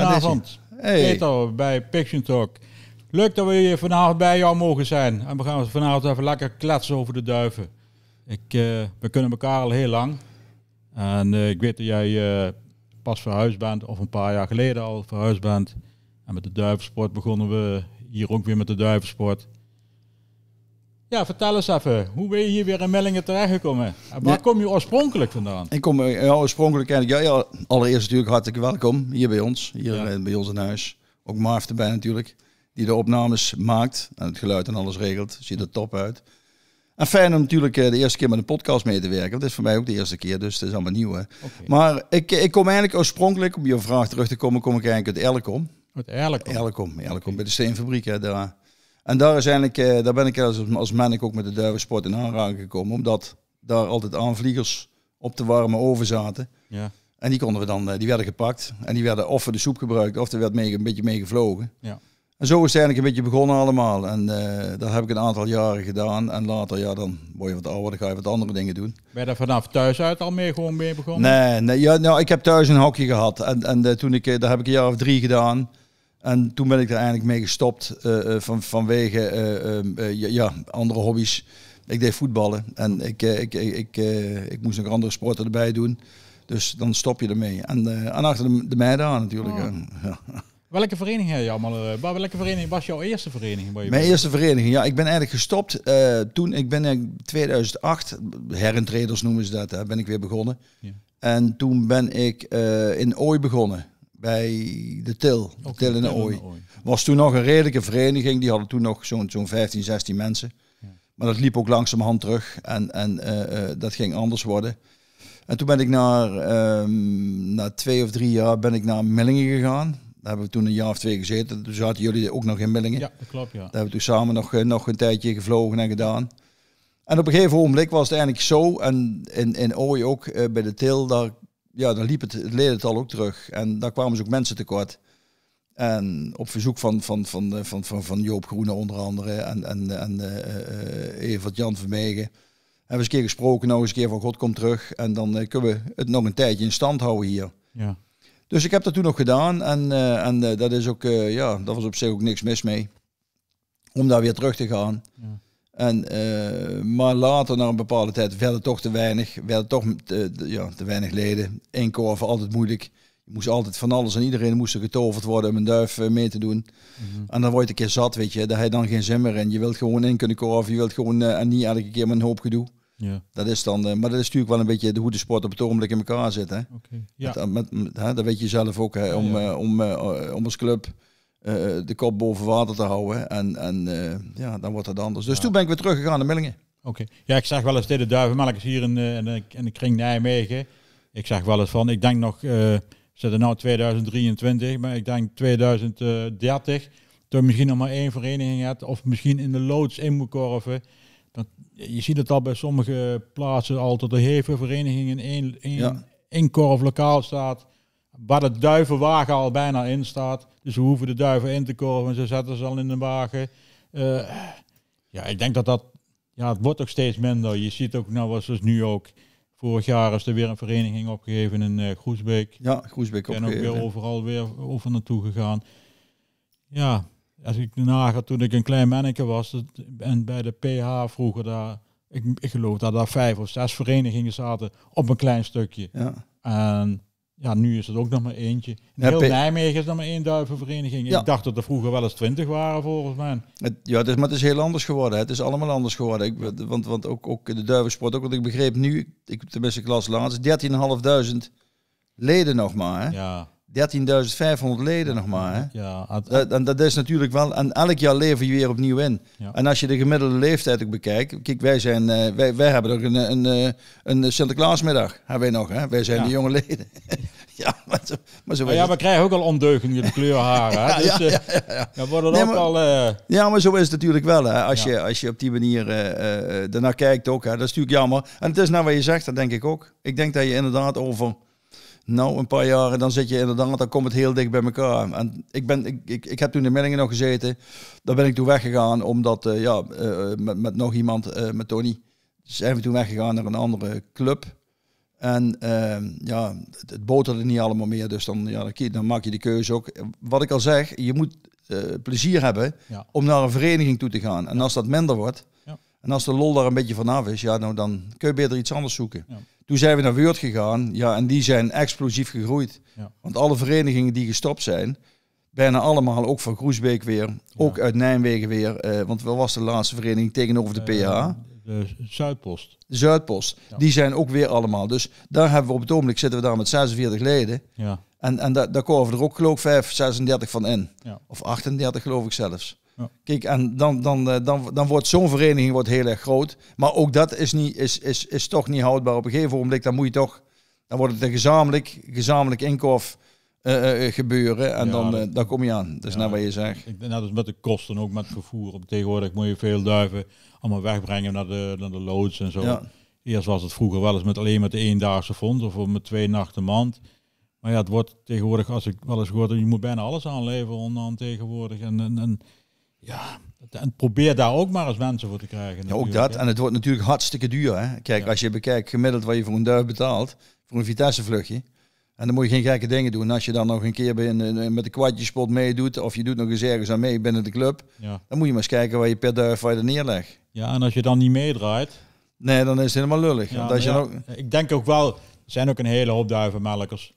Goedenavond, Hey. Peter bij Piction Talk. Leuk dat we hier vanavond bij jou mogen zijn. En we gaan vanavond even lekker kletsen over de duiven. Ik, eh, we kunnen elkaar al heel lang. En eh, ik weet dat jij eh, pas verhuisd bent, of een paar jaar geleden al verhuisd bent. En met de duivensport begonnen we hier ook weer met de duivensport. Ja, vertel eens even, hoe ben je hier weer in Mellingen terechtgekomen? En waar Ja. kom je oorspronkelijk vandaan? Ik kom eh, ja, oorspronkelijk eigenlijk, ja, ja, allereerst natuurlijk hartelijk welkom hier bij ons, hier Ja. eh, bij ons in huis. Ook Marv erbij natuurlijk, die de opnames maakt en het geluid en alles regelt. Ziet er top uit. En fijn om natuurlijk eh, de eerste keer met een podcast mee te werken. Dat is voor mij ook de eerste keer, dus het is allemaal nieuw. Hè. Maar ik, ik kom eigenlijk oorspronkelijk, om je vraag terug te komen, kom ik eigenlijk uit Erlecom. eerlijk. Erlecom, Erlecom bij de steenfabriek. Hè, daar. En daar, is eigenlijk, eh, daar ben ik als, als Mennik ook met de duivensport in aanraking gekomen. Omdat daar altijd aanvliegers op de warme oven zaten. Ja, En die konden we dan, eh, die werden gepakt. En die werden of voor de soep gebruikt, of er werd mee, een beetje mee gevlogen. ja. En zo is het eigenlijk een beetje begonnen allemaal. En eh, dat heb ik een aantal jaren gedaan. En later, ja, dan word je wat ouder, dan ga je wat andere dingen doen. Ben je daar vanaf thuis uit al mee gewoon mee begonnen? Nee, nee ja, nou, ik heb thuis een hokje gehad. En, en toen ik, daar heb ik een jaar of drie gedaan. En toen ben ik er eigenlijk mee gestopt eh, eh, van, vanwege eh, ja, andere hobby's. Ik deed voetballen en ik, ik, ik, ik, ik moest nog andere sporten erbij doen. Dus dan stop je ermee. En, en achter de, de meiden aan natuurlijk. Oh. hè. Welke vereniging heb je allemaal? welke vereniging was jouw eerste vereniging? Waar je Mijn bij- eerste vereniging, ja, ik ben eigenlijk gestopt toen, ik ben in 2008, herentreders noemen ze dat, daar ben ik weer begonnen. Ja. En toen ben ik in Ooi begonnen, bij de Til, de Til in de Ooi. Was toen nog een redelijke vereniging, die hadden toen nog zo'n zo'n 15, 16 mensen. Ja. Maar dat liep ook langzamerhand terug en, en eh, eh, dat ging anders worden. En toen ben ik naar, ehm, na twee of drie jaar ben ik naar Millingen gegaan. Daar hebben we toen een jaar of twee gezeten. Toen zaten jullie ook nog in Millingen. Ja, dat klopt, ja. Daar hebben we toen samen nog, eh, nog een tijdje gevlogen en gedaan. En op een gegeven ogenblik was het eigenlijk zo, en in, in Ooi ook bij de Til, daar, ja, daar liep het, het ledental ook terug. En daar kwamen ze ook mensen tekort. En op verzoek van, van, van, eh, van, van, van Joop Groene onder andere en, en, en eh, Evert Jan Vermegen. Hebben we eens een keer gesproken, nou eens een keer van God komt terug. En dan kunnen we het nog een tijdje in stand houden hier. ja. Dus ik heb dat toen nog gedaan en, en dat is ook, ja, dat was op zich ook niks mis mee. Om daar weer terug te gaan. Ja. En, eh, maar later, na een bepaalde tijd, werden toch te weinig, werden toch te, te- ja, te weinig leden. Inkorven, altijd moeilijk. Je moest altijd van alles en iedereen moest er getoverd worden om een duif eh, mee te doen. Mhm. En dan word je een keer zat, weet je. Daar heb je dan geen zin meer in. Je wilt gewoon in kunnen korven. Je wilt gewoon, eh, en niet elke keer met een hoop gedoe. ja. Dat is dan, eh, maar dat is natuurlijk wel een beetje de hoe de sport op het ogenblik in elkaar zit, hè. Oké. Ja. Met, met, met- hè, dat weet je zelf ook, hè, om, Ja, ja. eh, om, eh, om als club eh, de kop boven water te houden. En, en eh, ja, dan wordt het anders. Dus Ja. toen ben ik weer teruggegaan naar Millingen. Oké. Ja, ik zeg wel eens dit de duivenmelkers hier in, in, de- in de kring Nijmegen. Ik zeg wel eens van, ik denk nog, eh, we zitten nu 2023, maar ik denk 2030, dat je misschien nog maar één vereniging hebt, of misschien in de loods in moet korven. Dat, je ziet het al bij sommige plaatsen al, dat er heel veel verenigingen in één, één, Ja. één korf lokaal staat, waar de duivenwagen al bijna in staat. Dus we hoeven de duiven in te korven, ze zetten ze al in de wagen. Eh, ja, ik denk dat dat ja, het wordt ook steeds minder. Je ziet ook, nou was dus nu ook, vorig jaar is er weer een vereniging opgegeven in eh Groesbeek. Ja, Groesbeek En ook opgegeven. weer overal weer over naartoe gegaan. Ja, als ik naga toen ik een klein manneke was dat- en bij de PH vroeger daar, ik, ik geloof dat daar vijf of zes verenigingen zaten op een klein stukje. Ja. En ja, nu is het ook nog maar eentje. Heel Nijmegen is er maar één duivenvereniging. Ja. Ik dacht dat er vroeger wel eens twintig waren volgens mij. Het, ja, het is, maar het is heel anders geworden. hè. Het is allemaal anders geworden. Ik, want want ook, ook de duivensport, ook wat ik begreep nu, ik, tenminste ik las laatst, 13.500 leden nog maar. Hè? Ja, 13.500 leden nog maar. Hè? ja, het- Dat, en dat is natuurlijk wel, en elk jaar lever je weer opnieuw in. Ja. En als je de gemiddelde leeftijd ook bekijkt, kijk, wij zijn, eh, wij, wij hebben ook een, een, eh, een Sinterklaasmiddag, hebben wij nog, hè? Wij zijn Ja. de jonge leden. ja, maar zo, maar zo Maar is ja, we krijgen ook al ondeugende de kleur. Hè? Ja, Dus, eh, dan worden Nee, ook maar- al... Ja, maar zo is het natuurlijk wel. Hè. Als, je, als je op die manier ernaar kijkt ook. Hè. Dat is natuurlijk jammer. En het is nou wat je zegt, dat denk ik ook. Ik denk dat je inderdaad over nou, een paar jaren, dan zit je inderdaad, dan komt het heel dicht bij elkaar. En ik, ben, ik, ik, ik heb toen in Millingen nog gezeten. Daar ben ik toen weggegaan, omdat eh, ja, eh, met, met nog iemand, eh, met Tony, zijn we toen weggegaan naar een andere club. En ehm, ja, het, het boterde niet allemaal meer. Dus dan, ja, dan, maak je de keuze ook. Wat ik al zeg, je moet plezier hebben Ja. om naar een vereniging toe te gaan. En als dat minder wordt. En als de lol daar een beetje vanaf is, ja, nou, dan kun je beter iets anders zoeken. Ja. Toen zijn we naar Weert gegaan, ja, en die zijn explosief gegroeid. Ja. Want alle verenigingen die gestopt zijn, bijna allemaal, ook van Groesbeek weer, ook uit Nijmegen weer, eh, want wat was de laatste vereniging tegenover de PH? Eh, de Zuidpost. De Zuidpost. Die zijn ook weer allemaal. Dus daar hebben we op het ogenblik zitten we daar met 46 leden. Ja. En, en daar, daar komen we er ook geloof ik 5, 36 van in. Ja. Of 38 geloof ik zelfs. Ja. Kijk, en dan, dan, eh, dan, dan wordt zo'n vereniging wordt heel erg groot. Maar ook dat is, niet, is, is, is toch niet houdbaar. Op een gegeven moment dan moet je toch... Dan wordt het een gezamenlijk, gezamenlijk inkoop eh, eh, gebeuren. En Ja, dan, dan kom je aan. Dat is Ja, wat je zegt. Ik, net als met de kosten, ook met vervoer. Op Tegenwoordig moet je veel duiven allemaal wegbrengen naar de, naar de loods en zo. Ja. Eerst was het vroeger wel eens met alleen met de eendaagse fonds of met twee nachten mand. Maar ja, het wordt tegenwoordig, als ik wel eens gehoord heb, je moet bijna alles aanleveren onderhand tegenwoordig. En, en, en ja, en probeer daar ook maar eens mensen voor te krijgen. Ja, ook dat. hè. En het wordt natuurlijk hartstikke duur. Hè? Kijk, Ja. als je bekijkt gemiddeld wat je voor een duif betaalt, voor een Vitesse-vluchtje. En dan moet je geen gekke dingen doen. Als je dan nog een keer bij een, een- met de kwartjespot meedoet, of je doet nog eens ergens aan mee binnen de club, Ja. dan moet je maar eens kijken waar je per duif waar je er neerlegt. ja, en als je dan niet meedraait. Nee, dan is het helemaal lullig. Ja, Want als je Ik denk ook wel, er zijn ook een hele hoop duivenmelkers,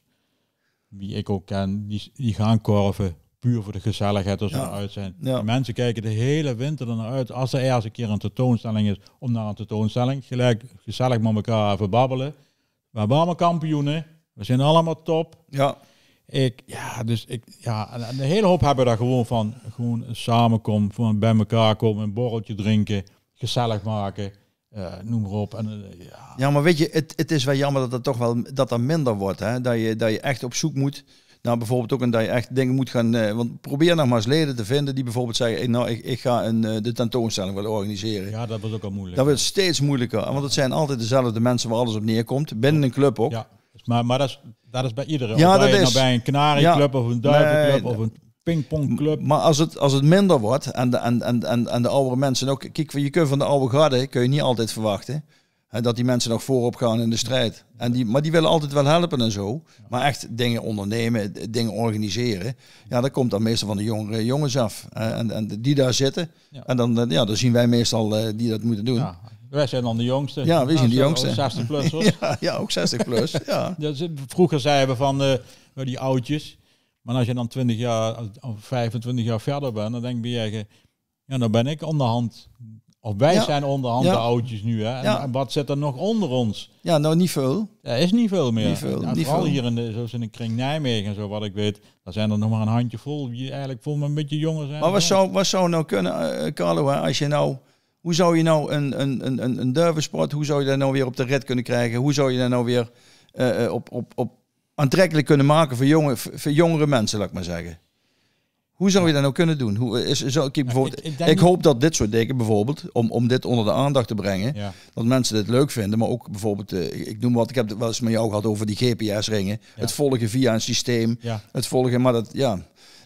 die ik ook ken, die, die gaan korven puur voor de gezelligheid als ze Ja. eruit zijn. Ja. Mensen kijken de hele winter er naar uit. Als er ergens een keer een tentoonstelling is, om naar een tentoonstelling, gelijk gezellig met elkaar even babbelen. We hebben allemaal kampioenen, we zijn allemaal top. ja, Ik, ja, dus ik, ja, en- en de hele hoop hebben daar gewoon van, gewoon een samenkom, van bij elkaar komen, een borreltje drinken, gezellig maken, eh, noem maar op. En, eh, ja, ja, maar weet je, het, het is wel jammer dat het toch wel dat er minder wordt. Hè? Dat, je, dat je echt op zoek moet naar bijvoorbeeld ook en dat je echt dingen moet gaan. eh, want probeer nog maar eens leden te vinden die bijvoorbeeld zeggen: hey, nou, ik, ik ga een, eh, de tentoonstelling willen organiseren. Ja, dat was ook al moeilijk. Dat wordt steeds moeilijker. Want het zijn altijd dezelfde mensen waar alles op neerkomt. Binnen een club ook. ja, maar, maar dat, is, dat is bij iedereen. Ja, dat is- nou bij een kanarieclub of een duivenclub Nee, of een pingpongclub. Maar als het, als het minder wordt en de, en, en, en, en de oudere mensen ook... Kijk, je kunt van de oude garde kun je niet altijd verwachten. Dat die mensen nog voorop gaan in de strijd. En die, maar die willen altijd wel helpen en zo. Maar echt dingen ondernemen, dingen organiseren. Ja, dat komt dan meestal van de jongere jongens af. en, en die daar zitten. Ja. En dan, ja, dan zien wij meestal eh, die dat moeten doen. Ja, Ja, wij zijn dan de jongste. Ja, wij zijn de jongste. 60 plus. ja, ook 60 plus. ja. Ja, vroeger zeiden we van eh, wel die oudjes. Maar als je dan 20 jaar of 25 jaar verder bent, dan denk je, je ja, dan ben ik onderhand. Of wij Ja. zijn onderhand Ja. de oudjes nu. Hè? En, Ja. wat zit er nog onder ons? ja, nou niet veel. Er is niet veel meer. Niet veel, Ja, niet vooral veel. hier in de, zoals in de kring Nijmegen en zo, wat ik weet, daar zijn er nog maar een handje vol die eigenlijk vol met een beetje jonger zijn. Maar wat zou, wat zou nou kunnen, eh, Carlo, hè, als je nou... Hoe zou je nou een, een, een, een, een duivensport, hoe zou je dat nou weer op de rit kunnen krijgen? Hoe zou je dat nou weer eh, eh, op, op, op aantrekkelijk kunnen maken voor, jonge, voor jongere mensen, laat ik maar zeggen? Hoe zou je dat nou kunnen doen? Hoe is, zou, kijk, bijvoorbeeld, ik- ik, ik hoop dat dit soort dingen bijvoorbeeld, om, om dit onder de aandacht te brengen, Ja. dat mensen dit leuk vinden, maar ook bijvoorbeeld, eh, ik noem wat, ik heb het wel eens met jou gehad over die GPS-ringen, het volgen via een systeem, Ja. het volgen, maar dat, ja,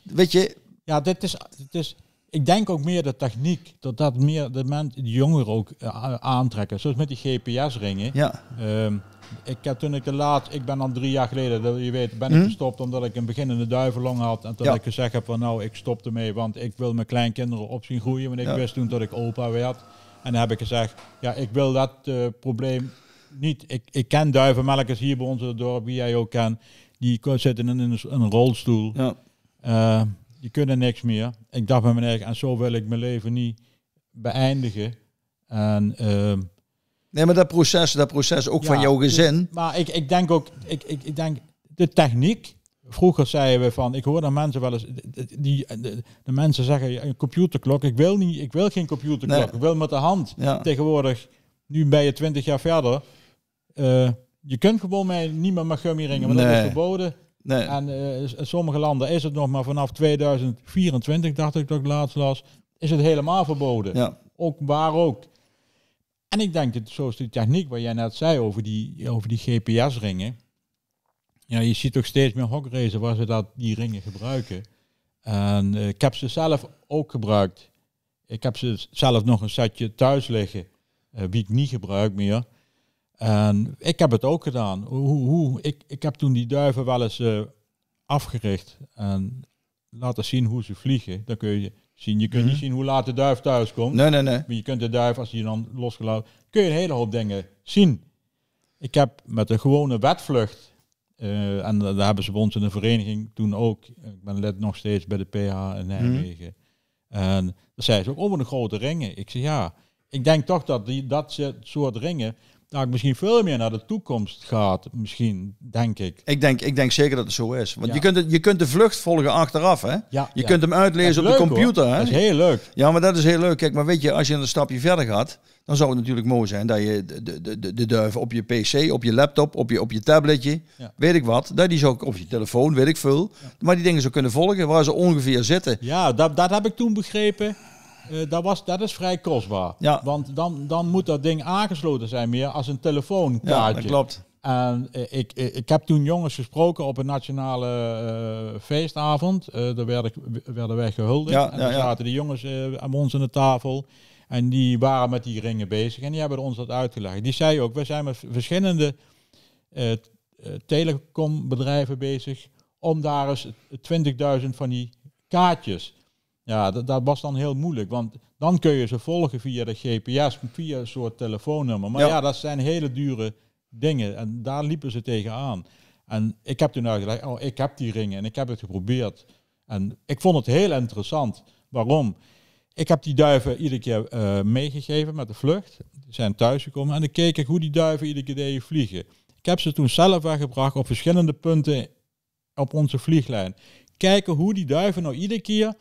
weet je, Ja, dit is, dit is, ik denk ook meer de techniek, dat dat meer de, men, de jongeren ook eh, aantrekken. Zoals met die GPS-ringen. ja, Ehm, ik heb toen ik de laat, ik ben al drie jaar geleden, dat je weet, ben ik Mhm. gestopt omdat ik een beginnende duivenlong had. En toen Ja. ik gezegd heb van nou, ik stop ermee, want ik wil mijn kleinkinderen op zien groeien. Want ik Ja. wist toen dat ik opa werd. En dan heb ik gezegd, ja, ik wil dat eh, probleem niet. Ik, ik ken duivenmelkers hier bij ons in het dorp, wie jij ook kent. Die zitten in een, een rolstoel. ja. Eh, die kunnen niks meer. Ik dacht bij mijn eigen, en zo wil ik mijn leven niet beëindigen. En, ehm, Nee, maar dat proces, dat proces ook Ja, van jouw dus- gezin. maar ik, ik denk ook, ik, ik, ik denk, de techniek. Vroeger zeiden we van, ik hoor dan mensen wel eens, die, de, de mensen zeggen, een computerklok, ik wil niet, ik wil geen computerklok, Nee. ik wil met de hand. Ja. Tegenwoordig, nu ben je twintig jaar verder, eh, je kunt gewoon niet meer met gummi ringen, want dat is verboden. Nee. En eh, in sommige landen is het nog maar vanaf 2024, dacht ik dat ik laatst las, is het helemaal verboden. Ja. Ook waar ook. En ik denk dat zoals die techniek waar jij net zei over die, over die GPS-ringen. Ja, je ziet toch steeds meer hokraces waar ze dat, die ringen gebruiken. En eh, ik heb ze zelf ook gebruikt. Ik heb ze zelf nog een setje thuis liggen, eh, die ik niet gebruik meer. En ik heb het ook gedaan. Hoe, hoe, ik, ik heb toen die duiven wel eens uh, afgericht en laten zien hoe ze vliegen. Dan kun je zien. Je kunt niet mhm. zien hoe laat de duif thuis komt. Nee, nee, nee. Maar je kunt de duif, als je dan losgelaten, kun je een hele hoop dingen zien. Ik heb met een gewone wetvlucht, uh, en daar hebben ze bij ons in de vereniging toen ook, ik ben lid nog steeds bij de PH in mhm. Nijmegen. En dan zei ze ook, over oh, de grote ringen. Ik zeg ja, ik denk toch dat die, dat soort ringen dat misschien veel meer naar de toekomst gaat. Misschien, denk ik. Ik denk, ik denk zeker dat het zo is. Want je, kunt het, je kunt de vlucht volgen achteraf. Hè? Ja, je kunt hem uitlezen op de computer. Hè? Dat is heel leuk. Ja, maar dat is heel leuk. Kijk, maar weet je, als je een stapje verder gaat, dan zou het natuurlijk mooi zijn dat je de, de, de, de duiven op je pc, op je laptop, op je, op je tabletje, weet ik wat, dat die zo op je telefoon, weet ik veel, maar die dingen zo kunnen volgen waar ze ongeveer zitten. Ja, dat, dat heb ik toen begrepen. Uh, dat, was, dat is vrij kostbaar. Ja. Want dan, dan moet dat ding aangesloten zijn meer als een telefoonkaartje. Ja, dat klopt. En uh, ik, ik heb toen jongens gesproken op een nationale uh, feestavond. daar werden, werden wij gehuldigd. Ja, en dan zaten die jongens aan ons aan de tafel. En die waren met die ringen bezig. En die hebben ons dat uitgelegd. Die zei ook, we zijn met verschillende telecombedrijven bezig. Om daar eens 20.000 van die kaartjes ja, dat, dat, was dan heel moeilijk, want dan kun je ze volgen via de GPS, via een soort telefoonnummer. Maar ja, dat zijn hele dure dingen en daar liepen ze tegenaan. En ik heb toen uitgelegd, oh, ik heb die ringen en ik heb het geprobeerd. En ik vond het heel interessant. Waarom? Ik heb die duiven iedere keer uh, meegegeven met de vlucht. Die zijn thuisgekomen en dan keek ik hoe die duiven iedere keer deden vliegen. Ik heb ze toen zelf weggebracht op verschillende punten op onze vlieglijn. Kijken hoe die duiven nou iedere keer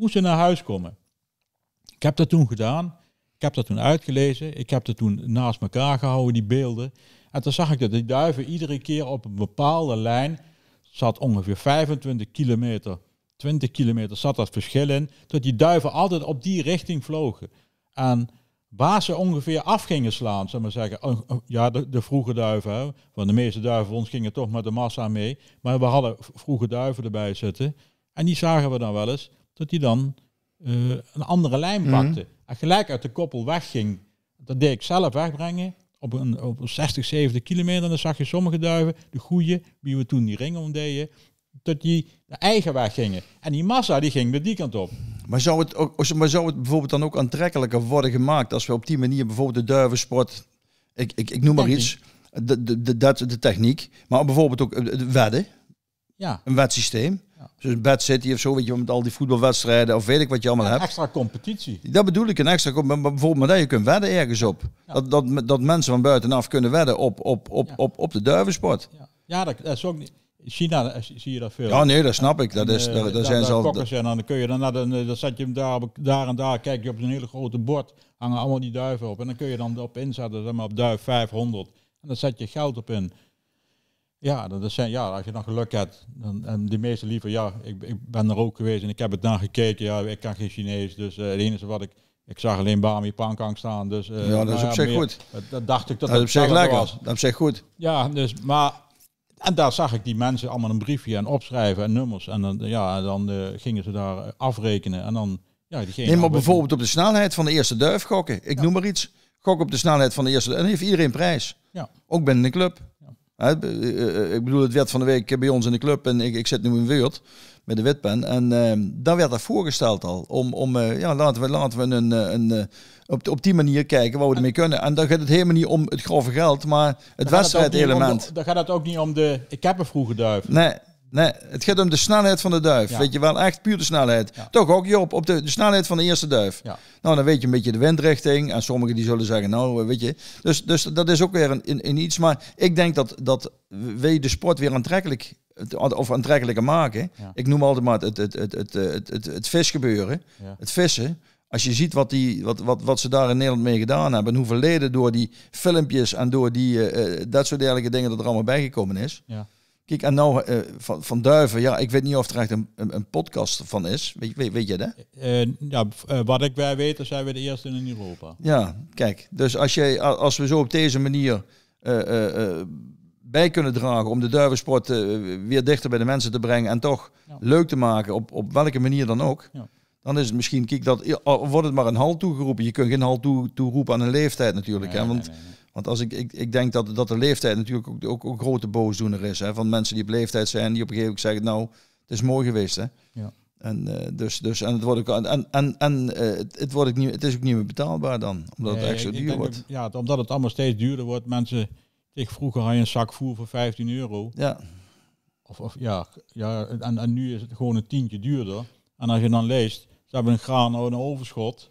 hoe ze naar huis komen. Ik heb dat toen gedaan. Ik heb dat toen uitgelezen. Ik heb dat toen naast elkaar gehouden, die beelden. En toen zag ik dat die duiven iedere keer op een bepaalde lijn zat ongeveer 25 kilometer, 20 kilometer zat dat verschil in, dat die duiven altijd op die richting vlogen. En waar ze ongeveer af gingen slaan, zullen we zeggen, oh, oh, ja, de, de, vroege duiven, want de meeste duiven ons gingen toch met de massa mee, maar we hadden vroege duiven erbij zitten. En die zagen we dan wel eens dat hij dan uh, een andere lijn mhm. pakte. En gelijk uit de koppel wegging. Dat deed ik zelf wegbrengen. Op een, op 60, 70 kilometer. En dan zag je sommige duiven, de goede, wie we toen die ringen om deden, dat die de eigen weg gingen. En die massa die ging de die kant op. Maar zou het, ook, maar zou het bijvoorbeeld dan ook aantrekkelijker worden gemaakt als we op die manier bijvoorbeeld de duivensport, ik, ik, ik noem maar iets, de, de, de, de, de techniek, maar bijvoorbeeld ook het wedden, ja. een wedsysteem. Dus Bad City of zo, weet je, met al die voetbalwedstrijden of weet ik wat je allemaal hebt. Extra competitie. Dat bedoel ik, een extra competitie. Bijvoorbeeld, maar dat je kunt wedden ergens op. Dat, dat, dat mensen van buitenaf kunnen wedden op, op, op, op, op de duivensport. Ja, ja dat, dat is ook niet... China eh, zie je dat veel. Ja, nee, dat snap ik. Dat is, en, daar, daar zijn ze al. En dan kun je dan, de, dan zet je hem daar, daar en daar, kijk je op een hele grote bord, hangen allemaal die duiven op. En dan kun je dan op inzetten, zeg maar op duif 500. En dan zet je geld op in. Ja, dat zijn, ja, als je dan geluk hebt, dan, en de meeste liever, ja, ik, ik ben er ook geweest en ik heb het naar gekeken. Ja, ik kan geen Chinees, dus uh, het enige wat ik, ik zag alleen Bami Pankang staan. Dus, uh, ja, dat is op zich goed. Dat dacht ik dat dat, dat op zich lekker was. Dat op zich goed. Ja, dus, maar, en daar zag ik die mensen allemaal een briefje en opschrijven en nummers. En dan, ja, dan uh, gingen ze daar afrekenen en dan, ja, die Neem maar bijvoorbeeld op de snelheid van de eerste duif gokken. Ik noem maar iets. Gok op de snelheid van de eerste, en heeft iedereen prijs. Ja. Ook binnen de club. Eh, eh, ik bedoel, het werd van de week bij ons in de club en ik, ik zit nu in Weert met de witpen. En uh, daar werd dat voorgesteld al. Om, om uh, ja, laten we, laten we een, een, op, op die manier kijken waar we ermee kunnen. En dan gaat het helemaal niet om het grove geld, maar het wedstrijdelement. Dan gaat het ook niet om de, ik heb een vroege duif. Nee, Nee, het gaat om de snelheid van de duif. Weet je wel, echt puur de snelheid. Toch ook, Job, op de, de snelheid van de eerste duif. Ja. Nou, dan weet je een beetje de windrichting. En sommigen die zullen zeggen, nou, weet je. Dus, dus dat is ook weer een, in, iets. Maar ik denk dat, dat wil je de sport weer aantrekkelijk of aantrekkelijker maken. Ik noem altijd maar het, het, het, het, het, het, het visgebeuren. Het vissen. Als je ziet wat, die, wat, wat, wat ze daar in Nederland mee gedaan hebben. En hoeveel leden door die filmpjes en door die, uh, dat soort dergelijke dingen dat er allemaal bijgekomen is. Ja. Kijk, en nou uh, van, van Duiven, ja, ik weet niet of er echt een, een, podcast van is. Weet, weet, weet je dat? Uh, ja, uh, wat ik wij weten, zijn we de eerste in Europa. Ja, kijk, dus als, jij, als we zo op deze manier bij kunnen dragen om de duivensport weer dichter bij de mensen te brengen en toch leuk te maken, op, op welke manier dan ook. Ja. Dan is het misschien, kijk, dat wordt het maar een hal toegeroepen. Je kunt geen hal toe, toeroepen aan een leeftijd natuurlijk. hè? Want Want als ik, ik, ik denk dat, dat de leeftijd natuurlijk ook, ook, ook een grote boosdoener is. Hè, van mensen die op leeftijd zijn, die op een gegeven moment zeggen, nou, het is mooi geweest. Hè. Ja. En, eh, dus, dus, en het wordt ook, en, en, en eh, het, wordt ook niet, het is ook niet meer betaalbaar dan, omdat Nee, het echt zo duur wordt. dat- ja, omdat het allemaal steeds duurder wordt. Mensen, ik vroeger had je een zak voer voor 15 euro. Ja, Of, of ja, ja en, en nu is het gewoon een tientje duurder. En als je dan leest, ze hebben een graan een overschot.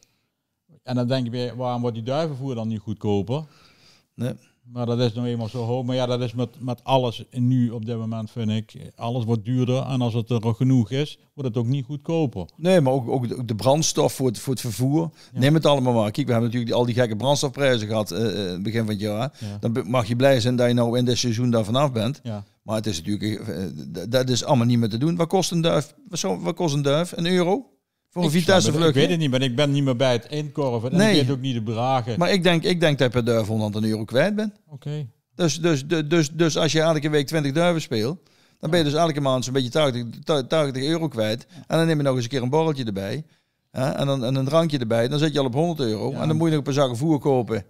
En dan denk je weer, waarom wordt die duivenvoer dan niet goedkoper? Nee. Maar dat is nou eenmaal zo hoog. Maar ja, dat is met, met alles nu op dit moment, vind ik. Alles wordt duurder. En als het er genoeg is, wordt het ook niet goedkoper. Nee, maar ook, ook, de, brandstof voor het, voor het vervoer. Ja. Neem het allemaal maar. Kijk, we hebben natuurlijk al die gekke brandstofprijzen gehad eh, eh, begin van het jaar. Ja. Dan mag je blij zijn dat je nou in dit seizoen daar vanaf bent. Ja. Maar het is natuurlijk, eh, dat is allemaal niet meer te doen. Wat kost een duif? Wat, wat kost een duif? Een euro? Voor een Ik snap Vitesse het, Ik weet het niet, maar ik ben niet meer bij het inkorven. En Nee. ik weet ook niet de bedragen. Maar ik denk, ik denk dat je per duif 100 euro kwijt bent. Oké. Dus, dus, dus, dus, dus als je elke week 20 duiven speelt, dan ben je dus elke maand zo'n beetje 80, 80 euro kwijt. En dan neem je nog eens een keer een borreltje erbij. Hè? En, dan, en een drankje erbij. Dan zit je al op 100 euro. Ja. En dan moet je nog een paar zakken voer kopen.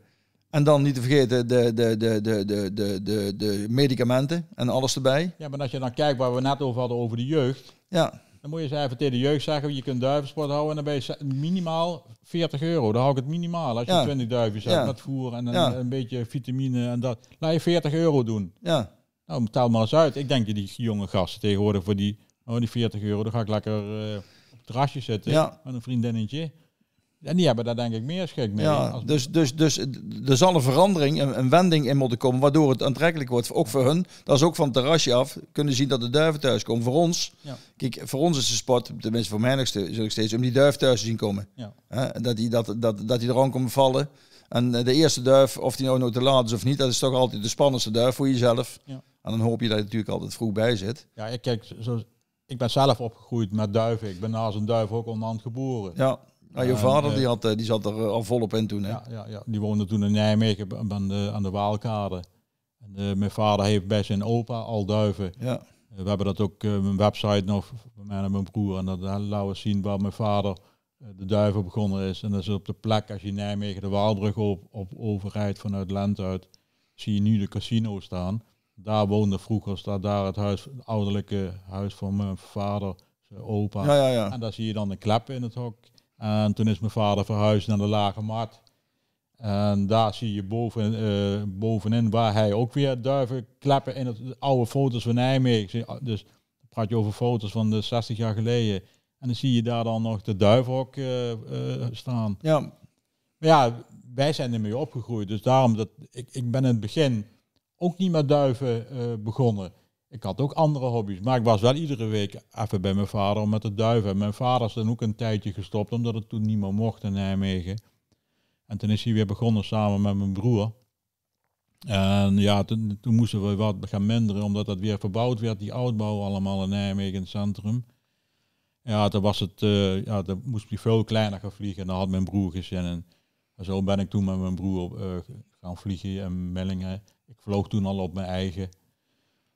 En dan niet te vergeten de, de, de, de, de, de, de, de medicamenten en alles erbij. Ja, maar als je dan kijkt waar we net over hadden, over de jeugd. Ja, Dan moet je eens even tegen de jeugd zeggen, je kunt duivensport houden en dan ben je ze- minimaal 40 euro. Dan hou ik het minimaal. Als je Ja. 20 duifjes hebt Ja. met voer en een, Ja. een beetje vitamine en dat. Laat je 40 euro doen. ja. Nou, tel maar eens uit. Ik denk dat die jonge gasten tegenwoordig voor die, oh, die 40 euro, dan ga ik lekker eh, op het terrasje zitten met een vriendinnetje. En die hebben daar denk ik meer schik mee. Ja, Als- dus, dus, dus er zal een verandering, een, een wending in moeten komen, waardoor het aantrekkelijk wordt, ook voor hun. Dat is ook van het terrasje af, kunnen zien dat de duiven thuis komen. Voor ons, Ja. kijk, voor ons is de sport, tenminste voor mij nog steeds, om die duif thuis te zien komen. Ja. Dat die, dat, dat, dat die er aan komt vallen. En eh, de eerste duif, of die nou nog te laat is of niet, dat is toch altijd de spannendste duif voor jezelf. Ja. En dan hoop je dat je natuurlijk altijd vroeg bij zit. Ja, ik, kijk, zo, ik ben zelf opgegroeid met duiven. Ik ben naast een duif ook onderhand geboren. Ja, nou, je vader eh, die, had, eh, die zat er eh, al volop in toen. Hè? Ja, ja, ja, die woonde toen in Nijmegen aan de, aan de Waalkade. En, mijn vader heeft bij zijn opa al duiven. Ja. We hebben dat ook een website nog bij mij en mijn broer. En dat laten we zien waar mijn vader de duiven begonnen is. En dat is op de plek als je Nijmegen de Waalbrug op, op overrijdt vanuit Lent uit. Zie je nu de casino staan. Daar woonde vroeger, staat daar het, huis, het ouderlijke huis van mijn vader, zijn opa. Ja, ja, ja. En daar zie je dan de kleppen in het hok. En toen is mijn vader verhuisd naar de Lage Mat. En daar zie je boven, eh, bovenin waar hij ook weer duiven kleppen in het de oude foto's van Nijmegen. Zie- Dus dan praat je over foto's van de 60 jaar geleden. En dan zie je daar dan nog de duivenhok eh, staan. ja. Maar ja, wij zijn ermee opgegroeid. Dus daarom dat ik, ik ben in het begin ook niet met duiven begonnen. Ik had ook andere hobby's. Maar ik was wel iedere week even bij mijn vader om met de duiven. En mijn vader is dan ook een tijdje gestopt, omdat het toen niet meer mocht in Nijmegen. En toen is hij weer begonnen samen met mijn broer. En ja, toen, moesten we wat gaan minderen, omdat dat weer verbouwd werd, die oudbouw allemaal in Nijmegen het centrum. Ja, toen was het, eh, ja, dan moest hij veel kleiner gaan vliegen en daar had mijn broer geen zin in. En zo ben ik toen met mijn broer eh, gaan vliegen in Mellingen. Ik vloog toen al op mijn eigen.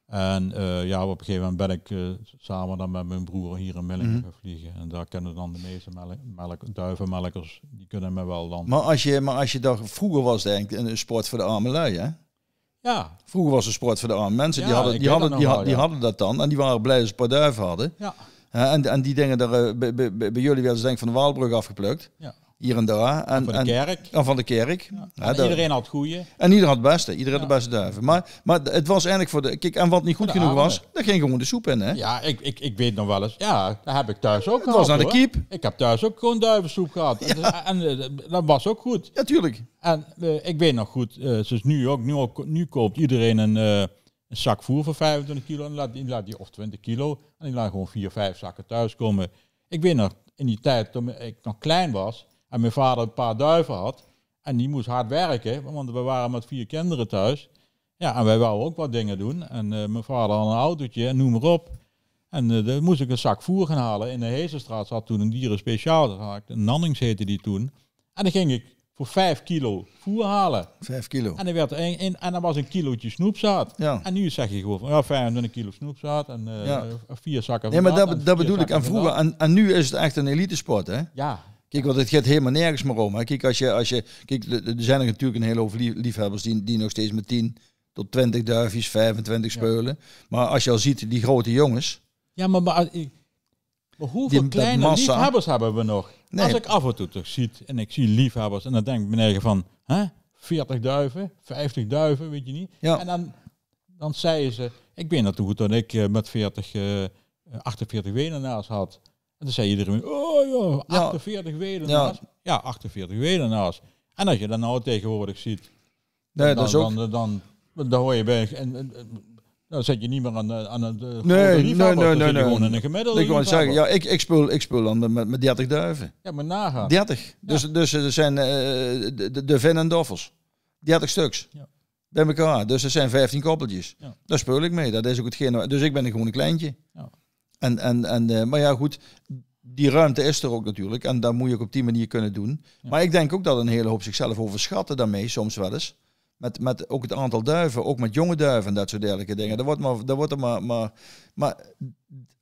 En eh, ja, op een gegeven moment ben ik eh, samen dan met mijn broer hier in Mellingen Mhm. gaan vliegen. En daar kennen dan de meeste melk, melk, duivenmelkers, die kunnen me wel dan. Maar als je, maar als je dacht, vroeger was het eigenlijk een sport voor de arme lui, hè? Ja, Vroeger was het een sport voor de arme mensen. die, hadden, ik die, hadden, dat die, nog had- wel, die ja. hadden dat dan. En die waren blij dat ze een paar duiven hadden. ja, en, en die dingen, daar, eh, bij, bij, bij bij jullie werden ze denk ik van de Waalbrug afgeplukt. Ja. Hier en daar. En, voor de kerk. en van de kerk. Ja. Ja, En iedereen had goeie. En ieder had het beste. Iedereen had de beste duiven. Maar, maar het was eigenlijk voor de... Kijk, en wat niet goed genoeg was, daar ging gewoon de soep in, hè? Ja, ik, ik, ik weet nog wel eens. Ja, dat heb ik thuis ook het gehad. was naar de kiep. Ik heb thuis ook gewoon duivensoep gehad. En, en eh, dat was ook goed. Ja, tuurlijk. En eh, ik weet nog goed, eh zoals nu ook, nu, ook, nu koopt iedereen een, een zak voer voor 25 kilo. En laat, die laat die, of 20 kilo. En die laat gewoon vier, vijf zakken thuis komen. Ik weet nog, in die tijd toen ik nog klein was en mijn vader een paar duiven had. En die moest hard werken, want we waren met vier kinderen thuis. Ja, en wij wouden ook wat dingen doen. En eh, mijn vader had een autootje en noem maar op. En eh dan moest ik een zak voer gaan halen. In de Hezenstraat zat toen een dieren speciaal. Nannings heette die toen. En dan ging ik voor 5 kilo voer halen. Vijf kilo. En er, werd een, een, en er was een kilootje snoepzaad. Ja. En nu zeg je gewoon van ja, 25 kilo snoepzaad en eh, Ja. vier zakken Nee, maar dat dat, bedoel ik. En vroeger, en, en nu is het echt een elite sport, hè? Ja, Kijk, want het gaat helemaal nergens meer om. Hè. Kijk, als je, als je, kijk, er zijn er natuurlijk een hele hoop lie- liefhebbers die, die nog steeds met 10 tot 20 duifjes, 25 spelen. Maar als je al ziet, die grote jongens. Ja, maar, maar, ik- maar hoeveel Die- kleine massa. liefhebbers hebben we nog? Nee. Als ik af en toe toch ziet en ik zie liefhebbers en dan denk ik beneden van, hè, 40 duiven, 50 duiven, weet je niet. Ja. En dan, dan zeiden ze, ik weet goed dat ik eh, met 40, eh 48 wedenaars had. En dan zei iedereen, oh ja, Ja. 48 wedenaars. Ja. 48 wedenaars. En als je dat nou tegenwoordig ziet, Nee, dan, dat is ook. dan, dan, dan, dan hoor je bij, en, dan zit je niet meer aan, de- aan het eh, nee, nee, nee, je nee. gewoon in een gemiddelde Ik wou zeggen, ja, ik, ik, speel, ik speel dan met- met, met 30 duiven. Ja, maar nagaan. 30. Dus, dus er zijn eh, de, de, en Doffels. 30 stuks. Ja. Bij elkaar. Dus er zijn 15 koppeltjes. Ja. Daar speel ik mee. Dat is ook hetgeen. Dus ik ben gewoon een kleintje. Ja. En, en, en, eh, maar ja, goed. Die ruimte is er ook natuurlijk. En dat moet je ook op die manier kunnen doen. Ja. Maar ik denk ook dat een hele hoop zichzelf overschatten daarmee, soms wel eens. Met, met ook het aantal duiven, ook met jonge duiven en dat soort dergelijke dingen. Dat wordt maar, dat wordt er maar, maar, maar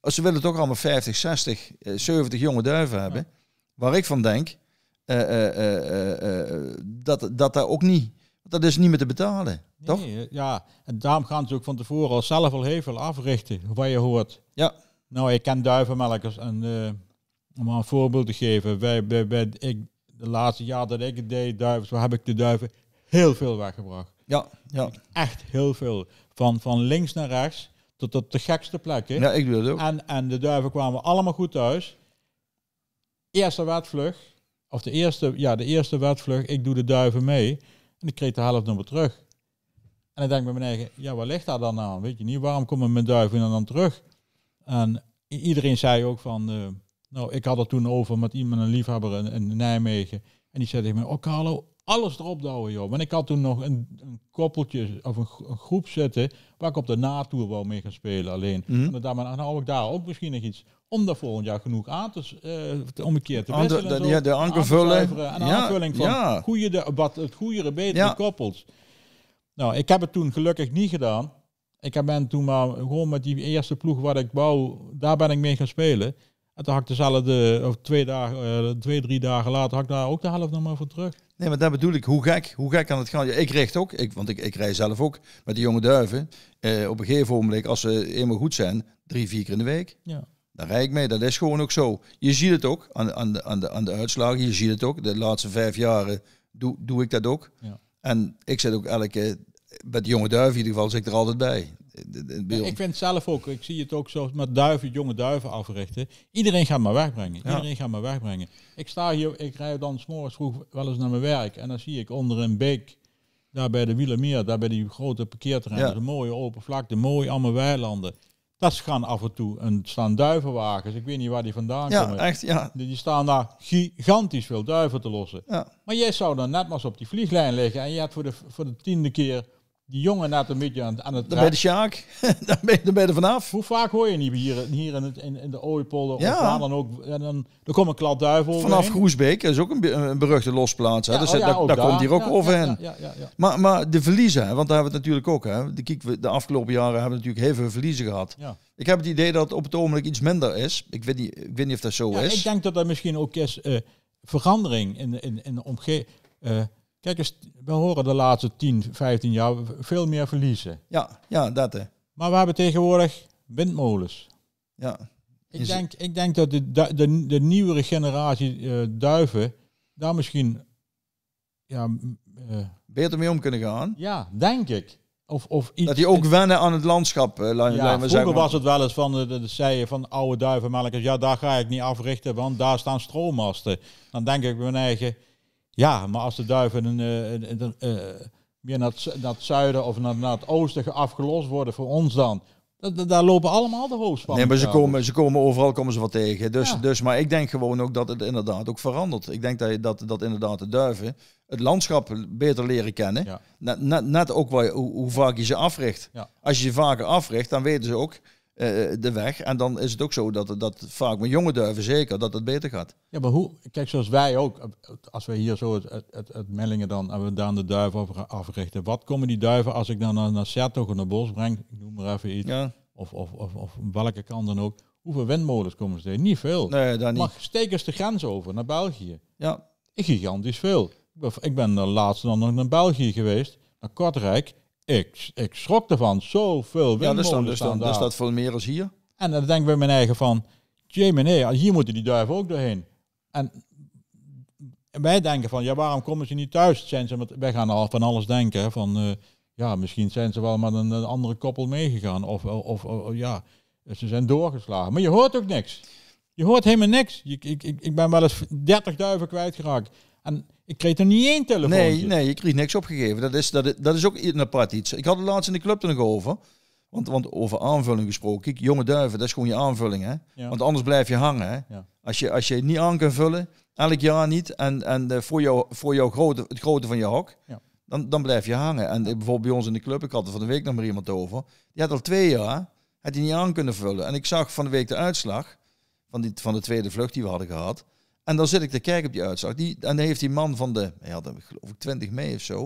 ze willen toch allemaal 50, 60, eh, 70 jonge duiven hebben. Waar ik van denk, eh, eh, dat, dat dat ook niet, dat is niet meer te betalen. Toch? Nee, eh, ja, en daarom gaan ze ook van tevoren al zelf al heel veel africhten, wat je hoort. Ja. Nou, ik ken duivenmelkers en eh, om maar een voorbeeld te geven, wij, bij, bij, ik, de laatste jaar dat ik het deed, duiven, zo heb ik de duiven heel veel weggebracht. Ja, ja. Echt heel veel. Van, van links naar rechts tot op de gekste plekken. ja ik doe ook. En, en de duiven kwamen allemaal goed thuis. Eerste wedvlug, of de eerste, ja, de eerste wedvlug, ik doe de duiven mee. En ik kreeg de helft nog weer terug. En ik denk bij mijn eigen, ja, waar ligt daar dan aan? Weet je niet, waarom komen mijn duiven dan terug? En iedereen zei ook van, eh, nou, ik had het toen over met iemand, een liefhebber in, in Nijmegen. En die zei tegen me, oh Carlo, alles erop douwen, joh. Want ik had toen nog een, een koppeltje of een, gro- een groep zitten waar ik op de natour wou mee gaan spelen alleen. En dan nou hou ik daar ook misschien nog iets om daar volgend jaar genoeg aan te, te- om een keer te wisselen. en de- zo. ja, de anker Aan te vullen. zuiveren En een Ja, aanvulling van ja. goede, de, wat, het goede, betere Ja. koppels. Nou, ik heb het toen gelukkig niet gedaan. Ik heb- ben toen maar gewoon met die eerste ploeg wat ik wou, daar ben ik mee gaan spelen. En toen had ik dezelfde, of twee, dagen, eh, twee, drie dagen later, had ik daar ook de helft nog maar voor terug. Nee, maar dat bedoel ik. Hoe gek, hoe gek kan het gaan? Ja, ik richt ook, ik, want ik, ik rij zelf ook met de jonge duiven. Eh, op een gegeven moment, als ze eenmaal goed zijn, drie, vier keer in de week. Ja. Daar rijd ik mee. Dat is gewoon ook zo. Je ziet het ook aan, aan, de, aan, de, aan de uitslagen. Je ziet het ook. De laatste vijf jaren doe, doe ik dat ook. Ja. En ik zit ook elke, bij de jonge duiven in ieder geval, zit ik er altijd bij. De- de- Ja, ik vind het zelf ook, ik zie het ook zo met duiven, jonge duiven africhten. Iedereen gaat maar wegbrengen. Ja. Iedereen gaat maar wegbrengen. Ik sta hier, ik rijd dan s'morgens vroeg wel eens naar mijn werk en dan zie ik onder een beek, daar bij de Wielermeer, daar bij die grote parkeerterrein, Ja. een mooie open vlakte, mooi allemaal weilanden. Dat gaan af en toe, en staan duivenwagens, ik weet niet waar die vandaan ja, komen. echt, ja. Die die staan daar gigantisch veel duiven te lossen. ja. Maar jij zou dan net maar eens op die vlieglijn liggen en je hebt voor de, voor de tiende keer die jongen net een beetje aan, aan het Dan ben je de Sjaak. dan, ben je, dan ben je er vanaf. hoe vaak hoor je niet hier, hier in, het, in, in de Ooipolder Ja. of dan ook? En dan, er komt een klad duivel Vanaf. Groesbeek, dat is ook een, een beruchte losplaats. Hè. Ja, dus oh ja, daar, komt hier ook overheen. Ja, ja, ja, ja. Maar, maar de verliezen, want daar hebben we het natuurlijk ook. Hè. De, kijk, we- de afgelopen jaren hebben we natuurlijk heel veel verliezen gehad. Ja. Ik heb het idee dat het op het ogenblik iets minder is. Ik weet niet, ik weet niet of dat zo Ja, is. ik denk dat er misschien ook is eh, verandering in, in, in de omgeving. Kijk eens, we horen de laatste 10, 15 jaar veel meer verliezen. Ja, ja, dat hè. Maar we hebben tegenwoordig windmolens. Ja. Ik denk, ik denk dat de, de, de, nieuwere generatie eh, duiven daar misschien, ja, eh, Beter mee om kunnen gaan. ja, denk ik. Of, of iets, Dat die ook wennen aan het landschap. laat Ja, vroeger was het wel eens van de, de, van oude duivenmelkers. Ja, daar ga ik niet africhten, want daar staan stroommasten. Dan denk ik bij mijn eigen, ja, maar als de duiven een, eh, een- een- eh, meer naar het, naar het zuiden of naar, naar het oosten ge- afgelost worden voor ons dan. Da- da- daar lopen allemaal de Nee, hoofdspannen. maar ze komen, ze komen overal komen ze wat tegen. Dus, Ja. dus, maar ik denk gewoon ook dat het inderdaad ook verandert. Ik denk dat, dat, dat inderdaad de duiven het landschap beter leren kennen. Ja. Net, net, net ook waar hoe, hoe vaak je ze africht. Ja. Als je ze vaker africht, dan weten ze ook eh, de weg. En dan is het ook zo dat, dat vaak met jonge duiven zeker, dat het beter gaat. Ja, maar hoe, kijk, zoals wij ook, als we hier zo het, het, het, het Mellingen dan, en we daar de duiven over africhten. Wat komen die duiven als ik dan naar, naar Sertogen naar Bos breng, ik noem maar even iets. Ja. of, of, of, of welke kant dan ook, Hoeveel windmolens komen ze tegen? Niet veel. Nee, daar niet. Maar steek eens de grens over naar België. Ja, Gigantisch veel. Ik ben, ik ben de laatste dan nog naar België geweest, naar Kortrijk. Ik, ik schrok ervan. Zoveel ja windmolens dus dan, dus dan, daar. dus dat veel meer als hier. En dan denk ik bij mijn eigen van, jee meneer, hier moeten die duiven ook doorheen. En wij denken van, ja waarom komen ze niet thuis? Zijn ze met, wij gaan al van alles denken, van eh, ja misschien zijn ze wel met een, een andere koppel meegegaan. Of, of, of ja, ze zijn doorgeslagen. Maar je hoort ook niks. Je hoort helemaal niks. Je, ik, ik, ik ben wel eens 30 duiven kwijtgeraakt. En ik kreeg er niet één telefoontje. Nee, nee, je kreeg niks opgegeven. Dat is, dat, is, dat is ook een apart iets. Ik had het laatst in de club er nog over. Want, want over aanvulling gesproken. Kijk, jonge duiven, dat is gewoon je aanvulling. Hè? Ja. Want anders blijf je hangen. Hè? Ja. Als, je, als je het niet aan kan vullen, elk jaar niet, en, en eh, voor, jou, voor jou grote, het grote van je hok, Ja. dan, dan blijf je hangen. En eh, bijvoorbeeld bij ons in de club, ik had er van de week nog maar iemand over. Die had al twee jaar, had hij niet aan kunnen vullen. En ik zag van de week de uitslag van, die, van de tweede vlucht die we hadden gehad. En dan zit ik te kijken op die uitslag. Die, en dan heeft die man van de, hij had er geloof ik 20 mee of zo.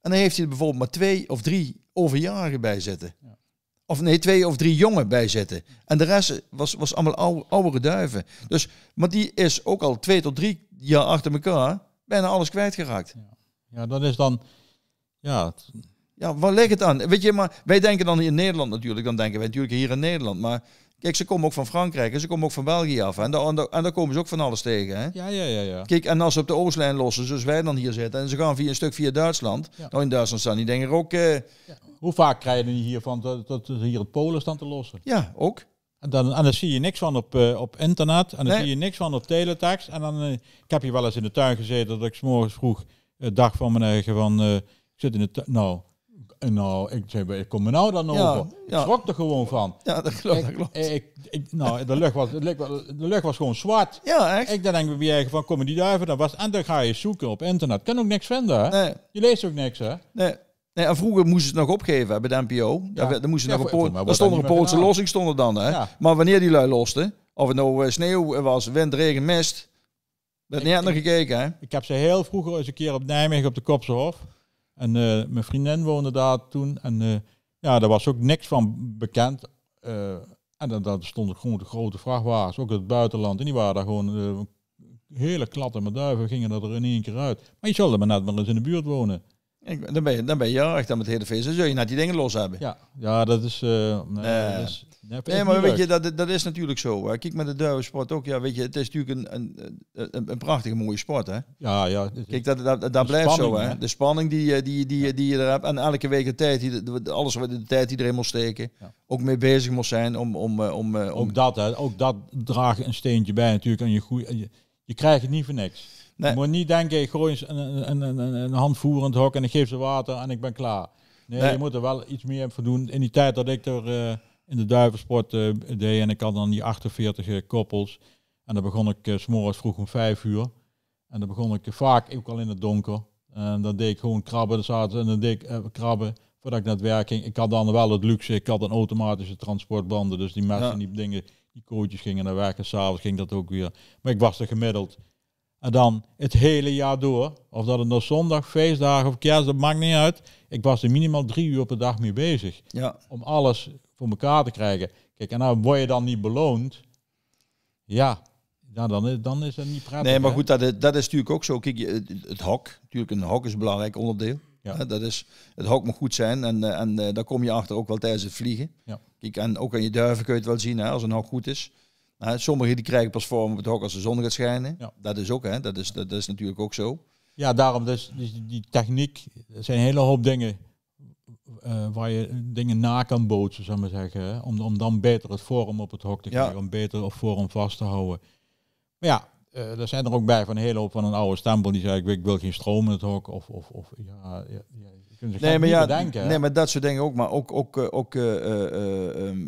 En dan heeft hij er bijvoorbeeld maar twee of drie overjarigen bij zitten. Ja. Of nee, twee of drie jongen bij zitten. En de rest was, was allemaal oude, oudere duiven. Dus, maar die is ook al twee tot drie jaar achter elkaar bijna alles kwijtgeraakt. Ja, dat is dan, ja, het- Ja, waar ligt het aan? Weet je, maar wij denken dan in Nederland natuurlijk. Dan denken wij natuurlijk hier in Nederland. Maar kijk, ze komen ook van Frankrijk en ze komen ook van België af. En daar, en daar, en daar komen ze ook van alles tegen. Hè? ja, ja, ja, ja. Kijk, en als ze op de Oostlijn lossen, zoals wij dan hier zitten, en ze gaan via een stuk via Duitsland. Ja. Nou, in Duitsland staan die dingen ook. eh, Hoe vaak krijg je hier van dat, dat ze hier het Polen staan te lossen? ja, ook. En dan, en dan zie je niks van op, eh, op internet. En dan Nee. zie je niks van op teletext. En dan, eh, ik heb hier wel eens in de tuin gezeten dat ik 's morgens vroeg eh, dacht van mijn eigen van, eh, ik zit in de tuin, nou, nou, ik zei, ik kom me nou dan Ja, over. ja. Ik schrok er gewoon van. Ja, dat klopt. Dat Ik, klopt. ik, ik- nou, de lucht, was, de, lucht, was- de lucht was gewoon zwart. Ja, echt? Ik dan denk bij eigen van, komen die duiven? Dat was, en dan ga je zoeken op internet. Kan ook niks vinden, hè? Nee, Je leest ook niks, hè? nee. Nee, en vroeger moesten ze het nog opgeven hè, bij de NPO. Ja. Daar, werd- daar moesten Ja, nog een mij daar stond dat een Poolse lossing stond er dan. Hè? Ja. Maar wanneer die lui losten, of het nou eh, sneeuw was, wind, regen, mist, werd niet naar gekeken. Hè? Ik heb ze heel vroeger eens een keer op Nijmegen op de Kopsehof. En eh, mijn vriendin woonde daar toen. En eh, ja, daar was ook niks van bekend. Eh, en dan, dan stonden gewoon de grote vrachtwagens, ook het buitenland. En die waren daar gewoon hele klatten met duiven, gingen er in één keer uit. Maar je zulde maar net maar eens in de buurt wonen. Ik, dan, ben je, dan ben je jarig dan met het hele feest. Dan zul je net die dingen los hebben. Ja, ja dat is... eh nee, Nee. dat is, nee, Nee, maar weet je, dat, dat is natuurlijk zo. Hè. Kijk met de duivensport ook. Ja, weet je, het is natuurlijk een, een, een, een prachtige mooie sport. Hè. Ja, ja. Kijk, dat, dat, dat blijft zo. Hè. hè. De spanning die, eh, die, die, die je er hebt. En elke week de tijd, die, alles wat de tijd die erin moet steken. Ja. Ook mee bezig moet zijn om... om, eh, om, eh, om Ook dat, hè, ook dat draagt een steentje bij natuurlijk aan je goede. Je, je krijgt het niet voor niks. Nee. Je moet niet denken, ik gooi een, een, een, een, een handvoer in het hok en ik geef ze water en ik ben klaar. Nee, Nee. je moet er wel iets meer voor doen. In die tijd dat ik er eh, in de duivensport eh, deed en ik had dan die 48 eh, koppels. En dan begon ik eh, s s'morgens vroeg om vijf uur. En dan begon ik vaak ook al in het donker. En dan deed ik gewoon krabben. Zaten en dan deed ik krabben voordat ik naar het werk ging. Ik had dan wel het luxe, ik had een automatische transportbanden. Dus die messen, Ja. die dingen, die kootjes gingen naar werk. En s'avonds ging dat ook weer. Maar ik was er gemiddeld. En dan het hele jaar door. Of dat het nou zondag, feestdagen of kerst, dat maakt niet uit. Ik was er minimaal drie uur per dag mee bezig. ja, Om alles voor elkaar te krijgen. Kijk, en nou word je dan niet beloond. Ja, ja dan, is, dan is het niet prettig. nee, maar goed, dat is, dat is natuurlijk ook zo. Kijk, het, het hok. Natuurlijk, een hok is een belangrijk onderdeel. Ja. Dat is, het hok moet goed zijn. En, en eh, daar kom je achter ook wel tijdens het vliegen. Ja. Kijk, en ook aan je duiven kun je het wel zien hè, als een hok goed is. Hè, sommigen die krijgen pas vorm op het hok als de zon gaat schijnen. Ja. Dat is ook, hè. Dat is, dat is natuurlijk ook zo. Ja, daarom dus, dus die techniek. Er zijn een hele hoop dingen eh, waar je dingen na kan bootsen, zou maar zeggen. Hè? Om, om dan beter het vorm op het hok te Ja. krijgen. Om beter op vorm vast te houden. Maar ja, eh er zijn er ook bij van een hele hoop van een oude stempel die zei ik, wil- ik wil geen stroom in het hok. Of, of, of ja, ja, Nee, maar ja, bedenken. nee, maar dat soort dingen ook. Maar ook, ook, eh, ook eh, eh, eh, ehm,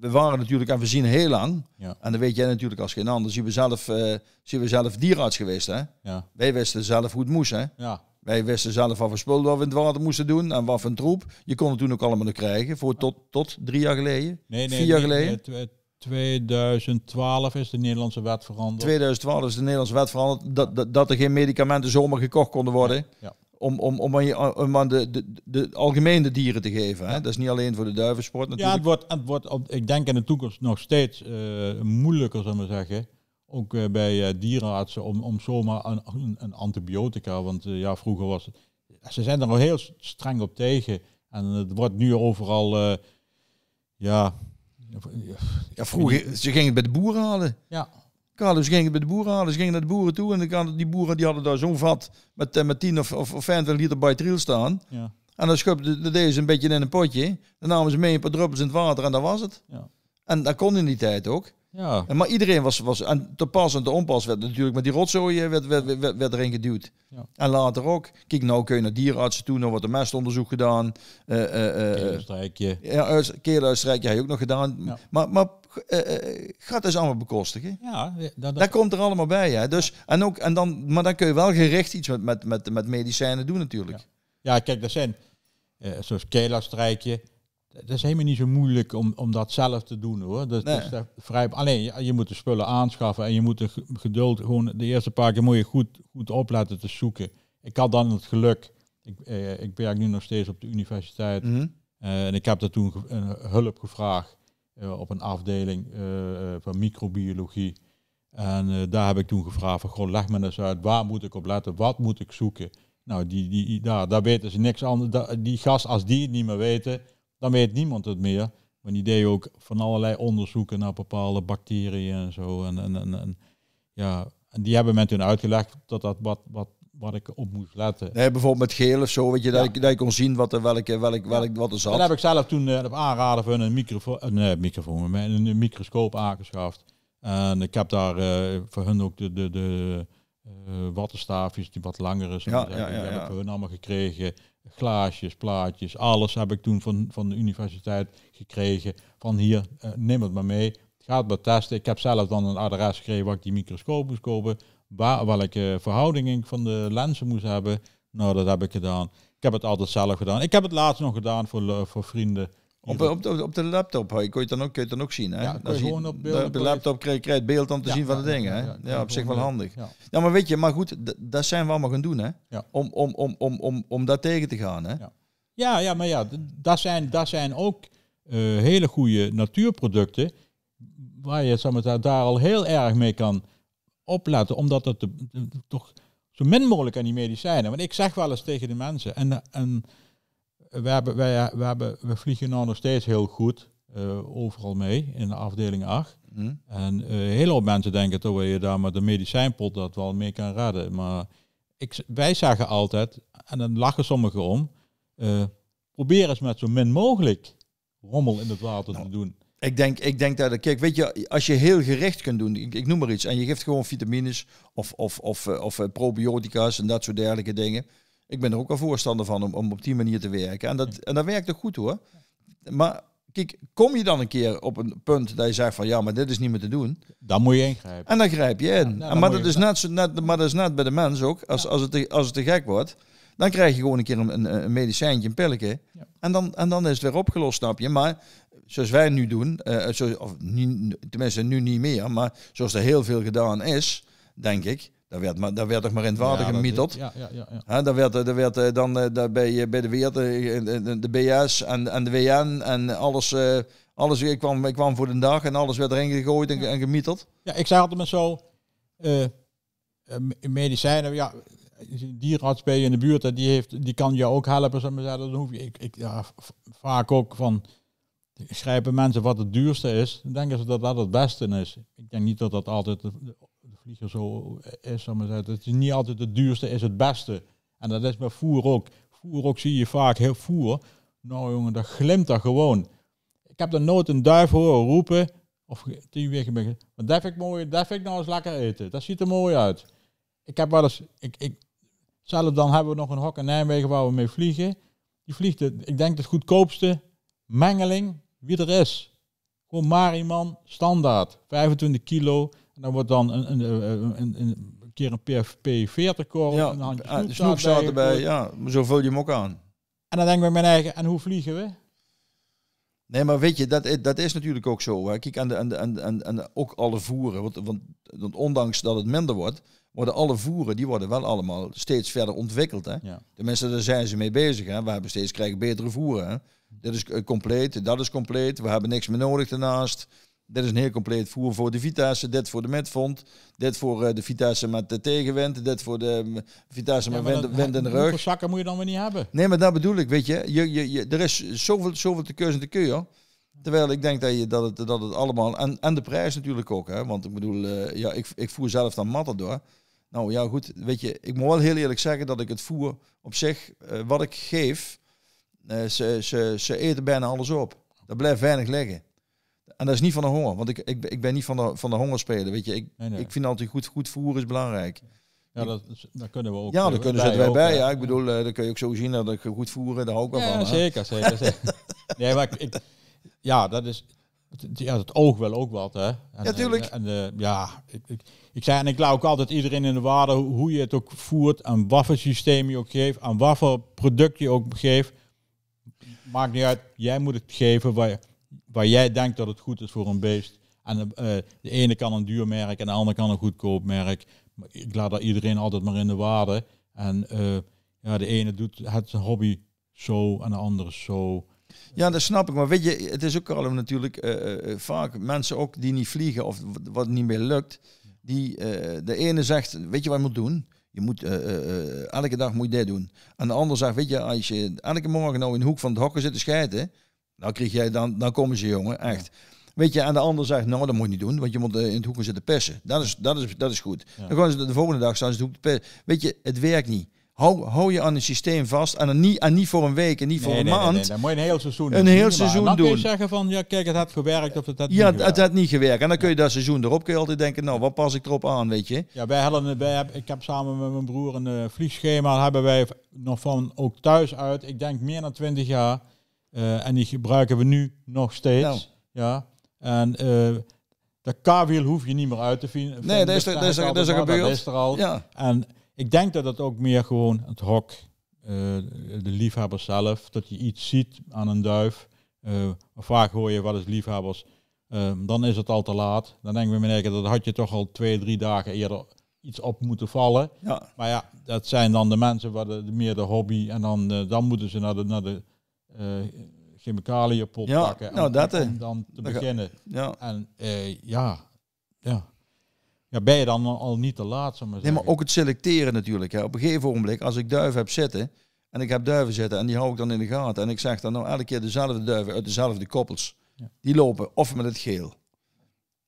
we waren natuurlijk, en we zien heel lang. Ja. En dat weet jij natuurlijk als geen ander. Zien we zelf, eh zien we zelf dierarts geweest, hè? Ja, Wij wisten zelf hoe het moest, hè? ja, Wij wisten zelf wat voor spul we in het water moesten doen en wat voor een troep. Je kon het toen ook allemaal nog krijgen, voor tot, tot drie jaar geleden. nee, nee, Vier jaar geleden? nee, tw- 2012 is de Nederlandse wet veranderd. 2012 is de Nederlandse wet veranderd dat, dat, dat er geen medicamenten zomaar gekocht konden worden. Ja. Om, om, om, aan, je, om aan de, de, de algemene dieren te geven. Hè? Ja. Dat is niet alleen voor de duivensport Ja, natuurlijk. het wordt, het wordt op, ik denk in de toekomst nog steeds eh, moeilijker, zullen we zeggen. Ook eh, bij eh, dierenartsen om, om zomaar een, een, een antibiotica. Want ja, vroeger was het. Ze zijn er al heel streng op tegen. En het wordt nu overal. ja. ja, vroeger, ze gingen het bij de boeren halen. Ja, Carlo, ze gingen het bij de boeren halen. Ze gingen naar de boeren toe. En dan die boeren die hadden daar zo'n vat met, eh, met 10 of, of, of 25 liter bij staan. ja, En dan schopte de deze een beetje in een potje. Dan namen ze mee een paar druppels in het water en dat was het. ja. En dat kon in die tijd ook. Ja, En Maar iedereen was, was en te pas en te onpas werd natuurlijk met die rotzooi eh, werd, werd, werd, erin geduwd. Ja. En later ook. Kijk, nou kun je naar dierenartsen toe, nou wordt een mestonderzoek gedaan. Strijkje. ja, heb je ook nog gedaan. Ja. Maar, maar gaat dus allemaal bekostigen. Ja, dat, dat, komt er allemaal bij. Hè? Dus, en ook, en dan, maar dan kun je wel gericht iets met, met, met, met medicijnen doen natuurlijk. Ja, kijk, dat zijn zoals Kela-strijkje. Dat is helemaal niet zo moeilijk om, om dat zelf te doen hoor. Dat, Nee. is vrij, alleen je, je moet de spullen aanschaffen en je moet de ge- geduld gewoon de eerste paar keer moet je goed, goed opletten te zoeken. Ik had dan het geluk. Ik, eh, ik werk nu nog steeds op de universiteit. Mhm. Eh, en ik heb daar toen een hulp gevraagd eh, op een afdeling eh, van microbiologie. En daar heb ik toen gevraagd van, goh, leg me eens uit, waar moet ik op letten, wat moet ik zoeken? Nou, die, die, daar, daar weten ze niks anders. Die gast, als die het niet meer weten, dan weet niemand het meer. Maar die deed ook van allerlei onderzoeken naar bepaalde bacteriën en zo. En, en, en, en ja, en die hebben mij toen uitgelegd dat dat wat, wat, wat ik op moest letten. Nee, bijvoorbeeld met geel of zo, weet je, dat, ik, dat je kon zien wat er, welke, welk, welk, wat er zat. Dat heb ik zelf toen eh, op aanraden van een microfoon, een eh, microfoon, maar een, microscoop aangeschaft. En ik heb daar eh, voor hun ook de, de, de eh, wattenstaafjes die wat langer is. Ja, ja, heb, ja, ja. ik voor hun allemaal gekregen. Glaasjes, plaatjes, alles heb ik toen van, van de universiteit gekregen. Van hier, eh, neem het maar mee. Ga het maar testen. Ik heb zelf dan een adres gekregen waar ik die microscoop moest kopen. Waar, welke verhouding ik van de lenzen moest hebben. Nou, dat heb ik gedaan. Ik heb het altijd zelf gedaan. Ik heb het laatst nog gedaan voor, eh, voor vrienden. Op, op, de, op de laptop kon je het dan ook, kun je het dan ook zien. Hè? Ja, kun Dan zie op de laptop krijg je krijg je het beeld dan te Ja, zien van ja, de dingen. ja, hè? op zich wel handig. Ja. Ja, maar weet je, maar goed, dat zijn we allemaal gaan doen, hè? Om, om, om, om, om, om daar tegen te gaan, hè? Ja. Ja, ja, maar ja, dat zijn, dat zijn ook eh, hele goede natuurproducten. Waar je zeg maar, daar- daar al heel erg mee kan opletten. Omdat het de- de- toch zo min mogelijk aan die medicijnen. Want ik zeg wel eens tegen de mensen. En, en we, hebben, wij, we, hebben, we vliegen nou nog steeds heel goed. eh, overal mee in de afdeling 8. Hm? En eh heel veel mensen denken dat je daar met de medicijnpot dat wel mee kan redden. Maar ik, wij zeggen altijd, en dan lachen sommigen om, eh, probeer eens met zo min mogelijk rommel in het water te doen. Ik denk, ik denk dat, kijk, weet je, als je heel gericht kunt doen, ik, ik noem maar iets, en je geeft gewoon vitamines of, of, of, of probiotica's en dat soort dergelijke dingen. Ik ben er ook wel voorstander van om, om op die manier te werken. En dat, en dat werkt ook goed hoor. Maar kijk, kom je dan een keer op een punt dat je zegt van ja, maar dit is niet meer te doen. Dan moet je ingrijpen. En dan grijp je in. Ja, En dan maar, dat je- is net zo, net, maar dat is net bij de mens ook. Als, als, het, te, als het te gek wordt, dan krijg je gewoon een keer een, een, een medicijntje, een pilletje. Ja. En, dan, en dan is het weer opgelost, snap je. Maar zoals wij nu doen, eh, zo, of niet, tenminste nu niet meer, maar zoals er heel veel gedaan is, denk ik. Daar werd, maar, daar werd toch maar in het water Ja, gemieteld. Ja, ja, ja, ja. Daar werd, daar werd eh, dan eh, daar bij, eh, bij de weer de, BS en, en de WN en alles, alles ik, kwam, ik kwam voor de dag en alles werd erin gegooid en, en gemieteld. Ja, ik zeg altijd maar zo, me- medicijnen, ja, dierenarts bij je in de buurt, die, heeft, die kan je ook helpen, zeg maar. Dan hoef je, ik, ik, ja, vaak ook van, schrijven mensen wat het duurste is, dan denken ze dat dat het beste is. Ik denk niet dat dat altijd vlieger zo is, zeg maar zeggen. Het is niet altijd het duurste is het beste. En dat is met voer ook. Voer ook zie je vaak, heel voer. Nou jongen, dat glimt daar gewoon. Ik heb er nooit een duif horen roepen, of tien weken maar dat vind ik mooi, dat vind ik nou eens lekker eten. Dat ziet er mooi uit. Ik heb wel eens, ik, ik, zelf dan hebben we nog een hok in Nijmegen waar we mee vliegen. Die vliegt, ik denk het goedkoopste mengeling wie er is. Gewoon Mariman, standaard, 25 kilo. En dan wordt dan een, een, een, een, keer een PFP 40 korrel, Ja, een handje eh, snoep, snoep staat erbij. Ja, zo vul je hem ook aan. En dan denk ik bij mijn eigen, en hoe vliegen we? Nee, maar weet je, dat, is- dat is natuurlijk ook zo. Hè. Kijk, aan de, aan de, aan de, aan, aan ook alle voeren. Want, want, want ondanks dat het minder wordt, worden alle voeren, die worden wel allemaal steeds verder ontwikkeld. Hè? Ja. Tenminste, daar zijn ze mee bezig. Hè? We hebben steeds krijgen betere voeren. Hè? Dit is eh, compleet, dat is compleet. We hebben niks meer nodig daarnaast. Dit is een heel compleet voer voor de Vitesse, dit voor de midfront, dit voor eh, de Vitesse met de tegenwind, dit voor de mm, Vitesse Ja, met maar wind, in de hoeveel rug. zakken moet je dan weer niet hebben? Nee, maar dat bedoel ik, weet je. je, je, je er is zoveel, zoveel te keuze en te keur. Terwijl ik denk dat, je, dat, het, dat het allemaal... En, en de prijs natuurlijk ook, hè. Want ik bedoel, eh, ja, ik, ik voer zelf dan Matador. Nou ja, goed, weet je, ik moet wel heel eerlijk zeggen dat ik het voer op zich, eh, wat ik geef, ze, ze, ze eten bijna alles op. Er blijft weinig liggen. En dat is niet van de honger, want ik, ik, ben- ik ben niet van de, van de honger spelen, weet je. Ik, Nee, nee. ik vind altijd goed, goed voeren is belangrijk. Ja, dat, daar kunnen we ook. Ja, eh, daar kunnen bij zitten wij ook, bij. Ja, ik bedoel, eh, dan kun je ook zo zien dat ik goed voeren, daar hou ik wel Ja, van. hè. zeker, zeker, zeker. nee, maar ik, ik- ja, dat is, ja, het oog wil ook wat, hè. En, Ja, tuurlijk. En, en, eh, ja, ik, ik, ik zei, en ik laat ook altijd iedereen in de waarde, hoe je het ook voert, en wat voor systeem je ook geeft, en wat voor product je ook geeft. Maakt niet uit, jij moet het geven waar, waar jij denkt dat het goed is voor een beest. En eh, de ene kan een duur merk en de andere kan een goedkoop merk. Ik laat dat iedereen altijd maar in de waarde. En eh, ja, de ene doet het zijn hobby zo en de andere zo. Ja, dat snap ik. Maar weet je, het is ook allemaal natuurlijk eh, vaak mensen ook die niet vliegen of wat niet meer lukt. Die, de ene zegt, weet je wat je moet doen? Je moet, elke dag moet je dit doen. En de ander zegt, weet je, als je elke morgen nou in de hoek van het hokken zit te schijten, dan krijg jij, dan, dan komen ze jongen, echt. Weet je, en de ander zegt, nou dat moet je niet doen, want je moet eh, in het hoeken zitten pissen. Dat is, dat is, dat is goed. Ja. Dan gaan ze de, de volgende dag staan ze het hoek te pissen. Weet je, het werkt niet. Hou, hou je aan een systeem vast en, dan niet, en niet voor een week en niet voor Nee, een nee, maand. nee, dan moet je een heel seizoen Een doen. heel Maar seizoen dan kun je doen. zeggen van, ja kijk, het had gewerkt of het had Ja, het had niet gewerkt. En dan kun je dat seizoen erop kun je altijd denken, nou, wat pas ik erop aan, weet je? Ja, wij hadden, wij hebben, ik heb samen met mijn broer een eh, vliegschema, hebben wij nog van ook thuis uit, ik denk meer dan 20 jaar. Eh, en die gebruiken we nu nog steeds. Nou. Ja. En eh de K-wiel hoef je niet meer uit te vinden. Nee, dat is er- dat is er- dat gebeurd. Dat is er al. Ja, En ik denk dat het ook meer gewoon het hok, eh, de liefhebber zelf, dat je iets ziet aan een duif. vaak hoor je wat is liefhebbers. Dan is het al te laat. Dan denken we meneer, dat had je toch al twee, drie dagen eerder iets op moeten vallen. ja. Maar ja, dat zijn dan de mensen waar de, meer de hobby. En dan, dan moeten ze naar de, naar de eh chemicaliënpot Ja, pakken. nou, om, dat, hè. om dan te Dat beginnen. ja. En eh, ja, ja. Ja, ben je dan al niet te laat, maar Nee, maar ook het selecteren natuurlijk. Hè. Op een gegeven ogenblik, als ik duiven heb zitten, en ik heb duiven zitten en die hou ik dan in de gaten, en ik zeg dan nou elke keer dezelfde duiven uit dezelfde koppels, Ja. die lopen of met het geel.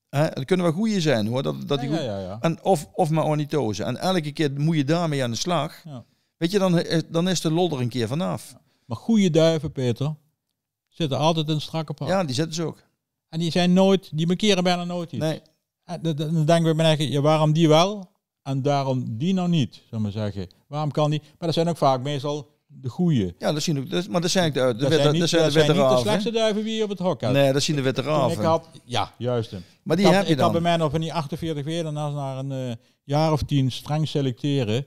Hè, dat kunnen wel goede zijn hoor, dat, dat die goed, ja, ja, ja. En of, of maar ornitose. En elke keer moet je daarmee aan de slag. Ja. Weet je, dan, is- dan is de lol er een keer vanaf. Maar goede duiven, Peter, zitten altijd in een strakke pak. Ja, die zitten ze ook. En die zijn nooit, die markeren bijna nooit iets. Nee, En dan- Dan denken we bijna, ja, waarom die wel en daarom die nou niet, zou maar zeggen. Waarom kan die? Maar dat zijn ook vaak meestal de goede. ja, dat zien ook. Dat, maar dat zijn, de, de, Dat witte- zijn niet, dat zijn dat niet de slechtste duiven die je op het hok hebt. Nee, dat zien de witte ik had, ja, juist hem. Maar die ik had, heb je ik had bij dan. mij nog van die 48 weer, als na een eh, jaar of tien streng selecteren,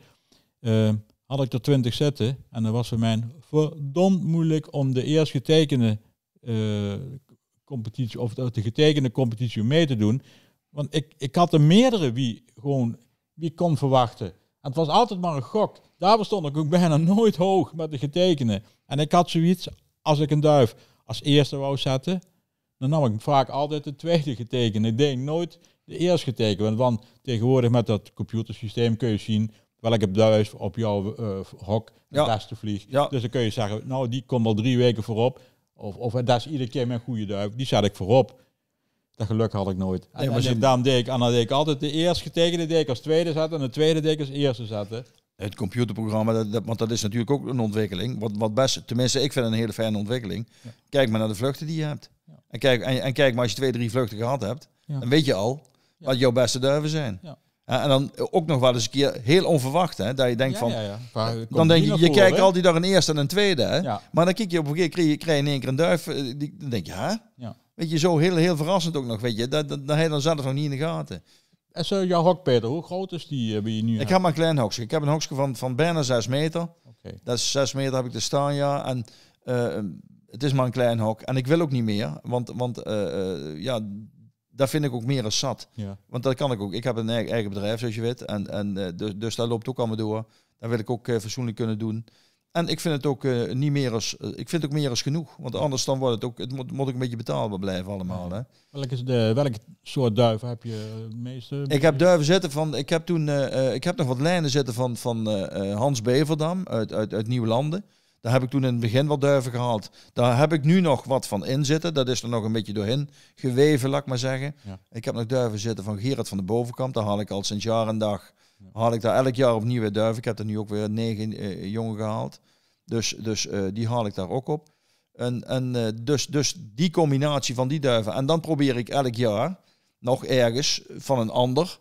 eh, had ik er 20 zitten. En dat was voor mij verdomd moeilijk om de eerst getekende eh, competitie, of de, de getekende competitie om mee te doen. Want ik, ik had er meerdere wie gewoon wie kon verwachten. En het was altijd maar een gok. Daar stond ik ook bijna nooit hoog met de getekende. En ik had zoiets, als ik een duif als eerste wou zetten, dan nam ik vaak altijd de tweede getekende. Ik deed nooit de eerste getekende. Want dan tegenwoordig met dat computersysteem kun je zien welke duif op jouw eh, hok het Ja. beste vliegt. Ja. Dus dan kun je zeggen, nou die komt al drie weken voorop. Of, of dat is iedere keer mijn goede duif. Die zet ik voorop. Dat geluk had ik nooit. En, Nee, en daarom deed ik, en dan deed ik altijd de eerste getekende deed ik als tweede zetten. En de tweede deed ik als eerste zetten. Het computerprogramma, dat, dat- want dat is natuurlijk ook een ontwikkeling. Wat, wat best, tenminste, ik vind het een hele fijne ontwikkeling. Ja. Kijk maar naar de vluchten die je hebt. En, kijk, en, en kijk maar als je twee, drie vluchten gehad hebt, dan weet je al wat jouw beste duiven zijn. Ja. En dan ook nog wel eens een keer heel onverwacht, hè, dat je denkt ja, van, ja, ja. Komt dan denk die je, je kijkt hè? altijd naar een eerste en een tweede, hè. Maar dan kijk je op een gegeven moment, krijg je in één keer een duif, eh, die, dan denk je, hè? Ja. Weet je, zo heel, heel verrassend ook nog, weet je. Dat, dat, dat je dan zelf nog niet in de gaten. En zo jouw hok, Peter, hoe groot is die eh, wie je nu Ik hebt? heb maar een klein hokje. Ik heb een hokje van, van bijna 6 meter. Dat is 6 meter heb ik te staan, ja. En eh, het is maar een klein hok. En ik wil ook niet meer. Want, want eh, eh, ja, dat vind ik ook meer als zat. Ja. Want dat kan ik ook. Ik heb een eigen, bedrijf, zoals je weet. En, en eh, dus, dus dat loopt ook allemaal door. Dat wil ik ook eh, fatsoenlijk kunnen doen. En ik vind het ook eh, niet meer als, ik vind het ook meer als genoeg. Want anders dan wordt het ook, het moet, moet ook een beetje betaalbaar blijven allemaal. Hè? Welke, is de, welke soort duiven heb je het meeste? Ik heb duiven zitten van, ik heb toen, ik heb nog wat lijnen zitten van, van Hans Beverdam uit, uit, uit Nieuwlanden. Daar heb ik toen in het begin wat duiven gehaald. Daar heb ik nu nog wat van in zitten. Dat is er nog een beetje doorheen geweven, laat ik maar zeggen. Ja. Ik heb nog duiven zitten van Gerard van de Bovenkamp. Daar haal ik al sinds jaar en dag. Haal ik daar elk jaar opnieuw weer duiven. Ik heb er nu ook weer negen eh, jongen gehaald. Dus, dus eh, die haal ik daar ook op. En, en eh, dus, dus die combinatie van die duiven. En dan probeer ik elk jaar nog ergens van een ander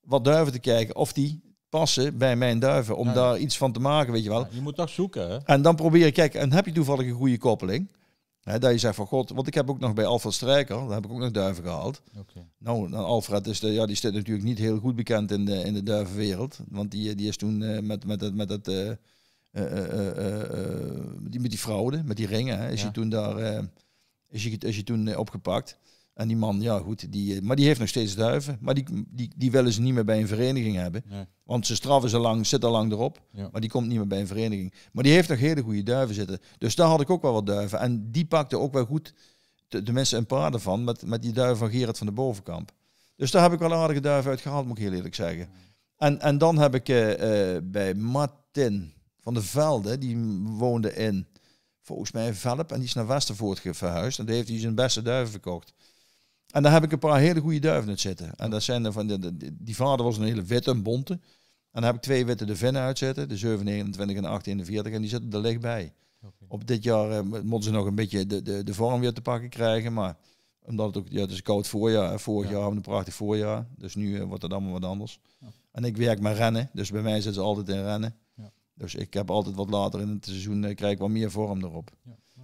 wat duiven te kijken of die passen bij mijn duiven. Om Ja, ja. daar iets van te maken, weet je wel. Ja, je moet toch zoeken, hè? En dan probeer ik, kijk, en heb je toevallig een goede koppeling? Hè, dat je zegt van god, want ik heb ook nog bij Alfred Strijker, daar heb ik ook nog duiven gehaald. Nou, nou, Alfred is, de, ja, die staat natuurlijk niet heel goed bekend in de, in de duivenwereld. Want die, die is toen eh, met, met het, met het eh, eh, die, met die fraude, met die ringen, hè, is hij toen daar, is hij, is hij toen opgepakt. En die man, ja goed, die, maar die heeft nog steeds duiven. Maar die, die, die willen ze niet meer bij een vereniging hebben. Nee. Want ze straffen ze lang, zit al lang erop. Ja. Maar die komt niet meer bij een vereniging. Maar die heeft nog hele goede duiven zitten. Dus daar had ik ook wel wat duiven. En die pakte ook wel goed de, de mensen en paarden van. Met, met die duiven van Gerard van de Bovenkamp. Dus daar heb ik wel aardige duiven uit gehaald, moet ik heel eerlijk zeggen. En, en dan heb ik eh, eh, bij Martin van de Velde, die woonde in, volgens mij Velp. En die is naar Westervoort verhuisd. En daar heeft hij zijn beste duiven verkocht. En daar heb ik een paar hele goede duiven uit zitten. En dat zijn er van de, de- die vader was een hele witte, een bonte. En dan heb ik twee witte de Vinnen uitzetten, de 729 en de 841, en die zitten er licht bij. Op dit jaar eh, moeten ze nog een beetje de, de, de vorm weer te pakken krijgen, maar omdat het ook, ja, het is koud voorjaar. hè. Vorig Ja. jaar hadden we een prachtig voorjaar, dus nu eh, wordt het allemaal wat anders. Ja. En ik werk met rennen, dus bij mij zitten ze altijd in rennen. Ja. Dus ik heb altijd wat later in het seizoen, eh, krijg ik wat meer vorm erop.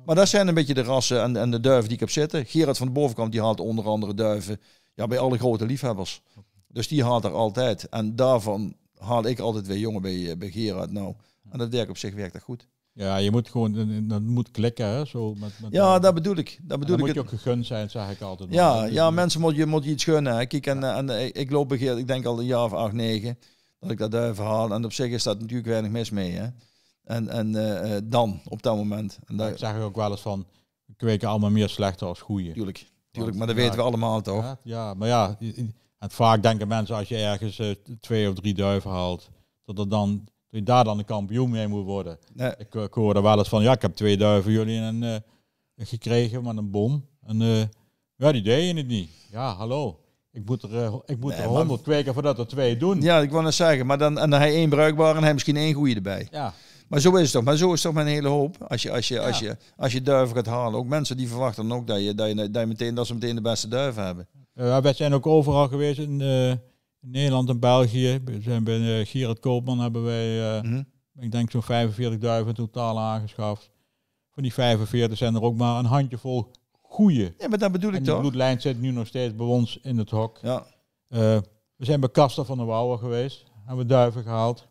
Maar dat zijn een beetje de rassen en, en de duiven die ik heb zitten. Gerard van de Bovenkamp die haalt onder andere duiven ja, bij alle grote liefhebbers. Dus die haalt er altijd. En daarvan haal ik altijd weer jongen bij, eh, bij Gerard. Nou, en dat werkt op zich werkt dat goed. Ja, je moet gewoon, dat moet klikken, hè? Zo met, met Ja, dat bedoel ik. Dat bedoel moet ik. je het. ook gegund zijn, zeg ik altijd. Ja, ja mensen moet je, moet je iets gunnen. hè. Kijk, en, eh, en eh, ik loop begeer, ik denk al een jaar of acht, negen, dat ik dat duiven haal. En op zich is dat natuurlijk weinig mis mee. Hè. En, en eh, eh, dan, op dat moment. En Ja, dat, ik zeg ook wel eens van, we kweken allemaal meer slechter als goeie. tuurlijk, tuurlijk, maar dat ja, weten we allemaal toch? Ja, ja, maar ja, en vaak denken mensen als je ergens eh, twee of drie duiven haalt, dat, er dan, dat je daar dan een kampioen mee moet worden. Nee, Ik, eh, ik hoorde wel eens van, ja, ik heb twee duiven jullie een, eh, gekregen met een bom. En eh, ja, die deden het niet. Ja, hallo. Ik moet er, ik moet Nee, er honderd kweken voordat er twee doen. Ja, ik wou net zeggen, maar dan, en dan hij één bruikbaar en hij misschien één goede erbij. Ja, Maar zo is het toch. Maar zo is het toch met een hele hoop. Als je, als je, als je, als je duiven gaat halen. Ook mensen die verwachten ook dat, je, dat, je, dat, je meteen, dat ze meteen de beste duiven hebben. Uh, wij zijn ook overal geweest in, eh, Nederland en België. We zijn bij uh, Gerard Koopman hebben wij, Mhm. ik denk zo'n 45 duiven in totaal aangeschaft. Van die 45 zijn er ook maar een handjevol goeie. Ja, maar dat bedoel En ik die toch? bloedlijn zit nu nog steeds bij ons in het hok. Ja. We zijn bij Kaster van de Wouwer geweest. Hebben we duiven gehaald.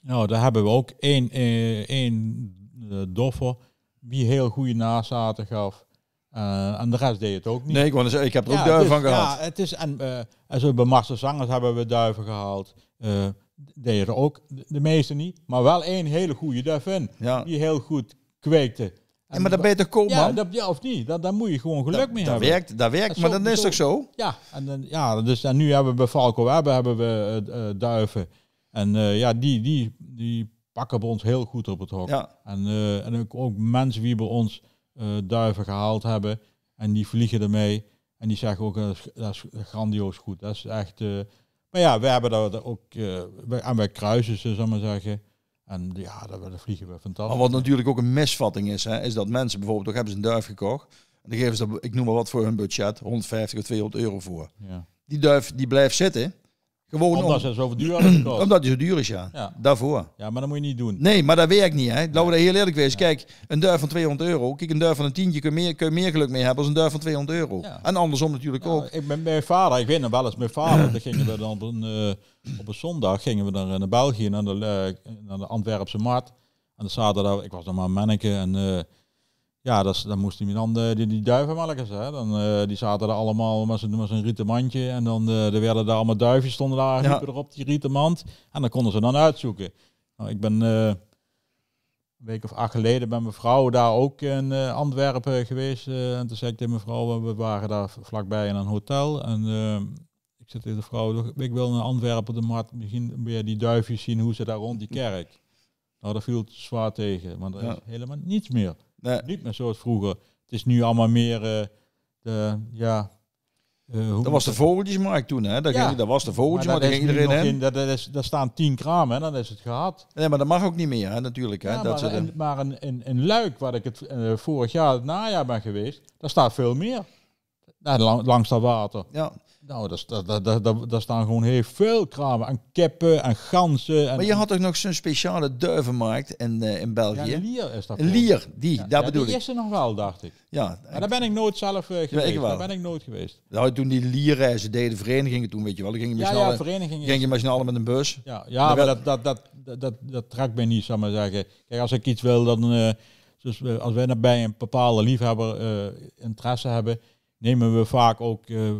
Nou, daar hebben we ook één, eh, één doffer die heel goede nazaten gaf. Uh, en de rest deed het ook niet. Nee, ik, wou ik heb er Ja, ook duiven dus, van gehad. Ja, het is, en, uh, en zo bij Master Zangers hebben we duiven gehaald. Uh, deden er ook, de, meeste niet. Maar wel één hele goede duivin. Ja. Die heel goed kweekte. Ja, maar dan ben je toch koopman? Ja, dat, ja of niet? Daar moet je gewoon geluk dat, mee dat hebben. Werkt, dat werkt, maar zo- dat is zo- toch zo? Ja, en, dan, ja dus, en nu hebben we bij Falco Webbe hebben we duiven. En ja, die, die, die pakken bij ons heel goed op het hok. Ja. En, en ook, ook mensen die bij ons duiven gehaald hebben. En die vliegen ermee. En die zeggen ook, dat is, dat grandioos goed. Dat is echt... Uh, maar ja, we hebben daar ook... Wij, en wij kruisen ze, zal ik maar zeggen. En ja, daar, daar vliegen we fantastisch. Maar wat natuurlijk ook een misvatting is, hè, is dat mensen bijvoorbeeld, ook hebben ze een duif gekocht. En dan geven ze, dat, ik noem maar wat voor hun budget, 150 of 200 euro voor. Ja. Die duif, die blijft zitten. Gewoon Omdat om, ze zo duur hadden gekost. omdat die zo duur is, ja. Ja. Daarvoor. Ja, maar dat moet je niet doen. Nee, maar dat werkt niet, hè. Laten we heel eerlijk wezen. Kijk, een duif van 200 euro. Kijk, een duif van een tientje kun je meer, kun je meer geluk mee hebben als een duif van 200 euro. Ja. En andersom natuurlijk Ja, ook. ik ben mijn vader, ik weet nog wel eens, mijn vader, dan gingen we dan op een, uh, op een zondag gingen we dan naar België, naar de, uh, naar de Antwerpse markt. En dan zaten daar, ik was dan maar een manneke en uh, Ja, dat is, dan moest hij dan de, die, die duivenmelkers, hè. Dan, eh, die zaten er allemaal met zijn rieten mandje. En dan eh, er werden daar allemaal duifjes stonden daar, Ja. liepen er op die rieten mand. En dan konden ze dan uitzoeken. Nou, ik ben eh, een week of acht geleden met mijn vrouw daar ook in eh, Antwerpen geweest. eh, en toen zei ik tegen mijn vrouw, we waren daar vlakbij in een hotel. En eh, ik zei tegen de vrouw, ik wil naar Antwerpen de markt misschien weer die duifjes zien, hoe ze daar rond die kerk. Nou, dat viel zwaar tegen, want er Ja. is helemaal niets meer. Nee, Niet meer zoals vroeger. Het is nu allemaal meer, eh, de, ja... eh, dat was de vogeltjesmarkt toen, hè? Dat, Ja. ging, dat was de vogeltjesmarkt, daar ging iedereen nog in. in, dat, dat is, daar staan tien kramen, en dan is het gehad. Nee, maar dat mag ook niet meer, hè, natuurlijk. Hè? Ja, dat maar ze maar in, in, in Luik, waar ik het eh, vorig jaar, het najaar ben geweest, daar staat veel meer. Daar lang- langs dat water. ja. Nou, daar, sta- daar, daar, daar, daar staan gewoon heel veel kramen. En kippen en ganzen. En, Maar je had toch nog zo'n speciale duivenmarkt in, eh, in ja, België? een lier is dat. een lier, die, Ja, daar ja, bedoel die ik. is er nog wel, dacht ik. Ja, Maar daar ben ik nooit zelf eh, geweest. ik. Daar ben ik nooit geweest. Nou, toen die lierreizen deden, verenigingen toen, weet je wel. Dan ging je met Ja, z'n ja, allen- vereniging ging je met z'n allen met een bus. Ja, ja Maar dat, dat, dat, dat, dat, dat trekt mij niet, zou ik maar zeggen. Kijk, als ik iets wil, dan... eh, dus als wij daarbij een bepaalde liefhebber interesse hebben, nemen we vaak ook ja,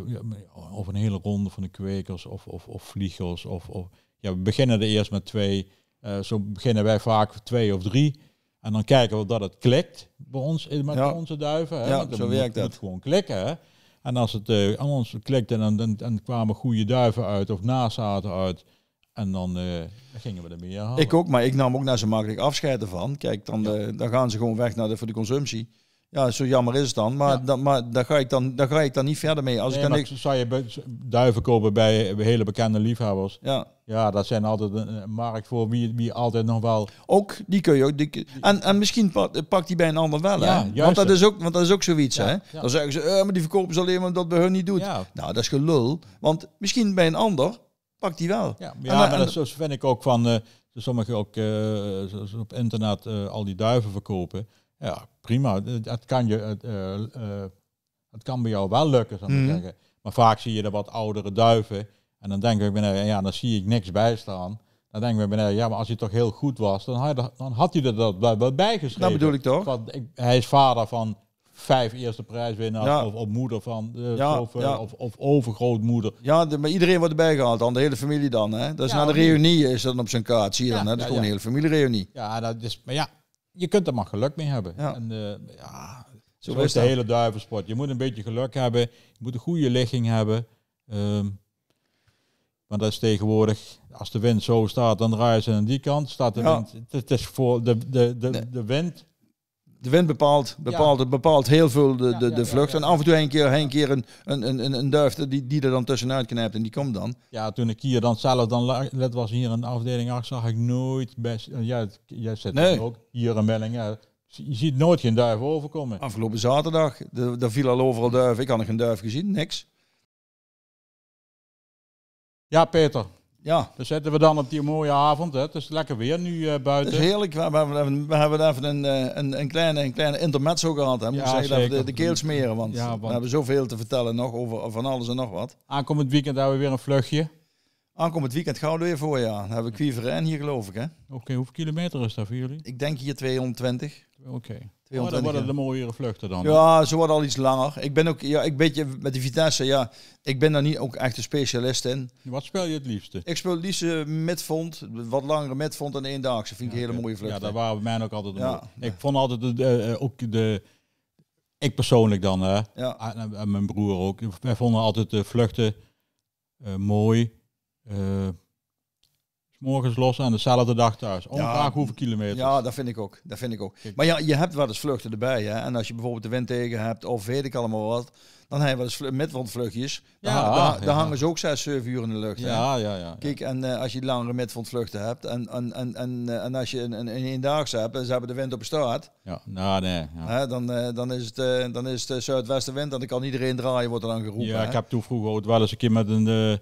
of een hele ronde van de kwekers of, of, of vliegers. Of, of, ja, we beginnen er eerst met twee. Eh, zo beginnen wij vaak twee of drie. En dan kijken we dat het klikt bij ons eh, met Ja. onze duiven. Hè? Ja, zo moet- werkt dat. moet gewoon klikken. Hè? En als het aan ons klikte, dan, dan, dan kwamen goede duiven uit of nazaten uit. En dan, gingen we er meer halen. Ik ook, maar ik nam ook naar zo makkelijk afscheid ervan. Kijk, dan, Ja. dan gaan ze gewoon weg naar de, voor de consumptie. Ja, zo jammer is het dan. Maar, Ja. dan, maar daar, ga ik dan, daar ga ik dan niet verder mee. Als Nee, ik dan zou je duiven kopen bij hele bekende liefhebbers? ja, Ja, dat zijn altijd een, markt voor wie, wie altijd nog wel... ook, die kun je ook. Die, en, en misschien pa- pakt die bij een ander wel. Ja, hè? juist Want, dat is ook, want dat is ook zoiets. Ja, hè? Dan zeggen ze, eh, maar die verkopen ze alleen maar omdat bij hun niet doet. Nou, dat is gelul. Want misschien bij een ander pakt die wel. ja, En maar en- dat vind ik ook van... eh sommigen ook eh, op internet eh, al die duiven verkopen. Ja, prima. Het, kan je... Het, eh, eh, het kan bij jou wel lukken, zou ik Mhm. zeggen. Maar vaak zie je er wat oudere duiven. En dan denk ik bij mij, ja, dan zie ik niks bij staan. Dan denk ik bij mij, ja, maar als hij toch heel goed was, dan had, hij- dan had hij er dat wel- wel bijgeschreven. Dat bedoel ik toch? Want ik, hij is vader van vijf eerste prijswinnaars Ja. of, of moeder van Ja, of, eh, ja. of, of overgrootmoeder. Ja, de, maar iedereen wordt erbij gehaald dan, de hele familie dan. Hè? Dat is na de reunie is dat op zijn kaart, zie je dan. Hè? Dat is gewoon een hele familiereunie. Ja, dat is, maar ja, je kunt er maar geluk mee hebben. Ja. En, eh, ja, Zo zo, is de dat. hele duivensport. Je moet een beetje geluk hebben, je moet een goede ligging hebben. Ehm maar dat is tegenwoordig, als de wind zo staat, dan draaien ze aan die kant. Staat de Ja. wind, het, is voor de, de, de, de wind. De wind bepaalt, bepaalt, bepaalt heel veel de, de, ja, de ja, vlucht. ja. En af en toe een keer, een, keer een, een, een, een duif die, die er dan tussenuit knijpt en die komt dan. Ja, toen ik hier dan zelf dan dat was hier in de afdeling 8, zag ik nooit best. eh, Ja, jij zit Nee. ook hier in Melling. Ja, je ziet nooit geen duif overkomen. Afgelopen zaterdag, de- daar viel al overal duif. Ik had nog geen duif gezien, niks. Ja, Peter. Ja, Dan zitten we dan op die mooie avond. Hè. Het is lekker weer nu eh, dat buiten. is heerlijk. We hebben, we hebben, even een, eh, een, een, kleine, een kleine intermezzo gehad. Hè. Moet ik Ja, zeggen, even de, de keel smeren, want, Ja, want- we hebben zoveel te vertellen nog over van alles en nog wat. Aankomend weekend hebben we weer een vluchtje. Aankomend weekend gaan we er weer voor, ja. Dan hebben we Quieverijn hier, geloof ik, hè. Oké, hoeveel kilometer is dat voor jullie? Ik denk hier 220. Oké. 220, dan worden de mooiere vluchten dan. Ja, ze wordt al iets langer. Ik ben ook, ja, ik beetje met die Vitesse, ja, ik ben daar niet ook echt een specialist in. Wat speel je het liefste? Ik speel het eh, midfront, wat langere midfront dan eendaagse. Vind ik een hele mooie vlucht. Ja, daar waren mij ook altijd Ja. Ik vond altijd de, eh, eh, ook de... Ik persoonlijk dan, hè. Ja. En, en mijn broer ook. Wij vonden altijd de vluchten eh, mooi. Morgens los en dezelfde dag thuis. Ongeacht hoeveel kilometer. Ja, dat vind ik ook. Dat vind ik ook. Maar ja, je hebt wel eens vluchten erbij. Hè? En als je bijvoorbeeld de wind tegen hebt of weet ik allemaal wat, dan heb je wel eens vlu- midfrontvluchtjes. Daar, Ja, daar, daar ja. hangen ze ook 6, 7 uur in de lucht. hè. ja, ja. ja. Kijk, en eh, als je langere midfrontvluchten hebt en, en, en, en, eh, en als je een, een, een eendaagse hebt en ze hebben de wind op straat, ja. Nou, nee. Ja. hè, dan, eh, dan is het, dan is het zuidwestenwind en dan kan iedereen draaien, wordt er dan geroepen. Ja, hè. ik heb toen vroeger ook wel eens een keer met een,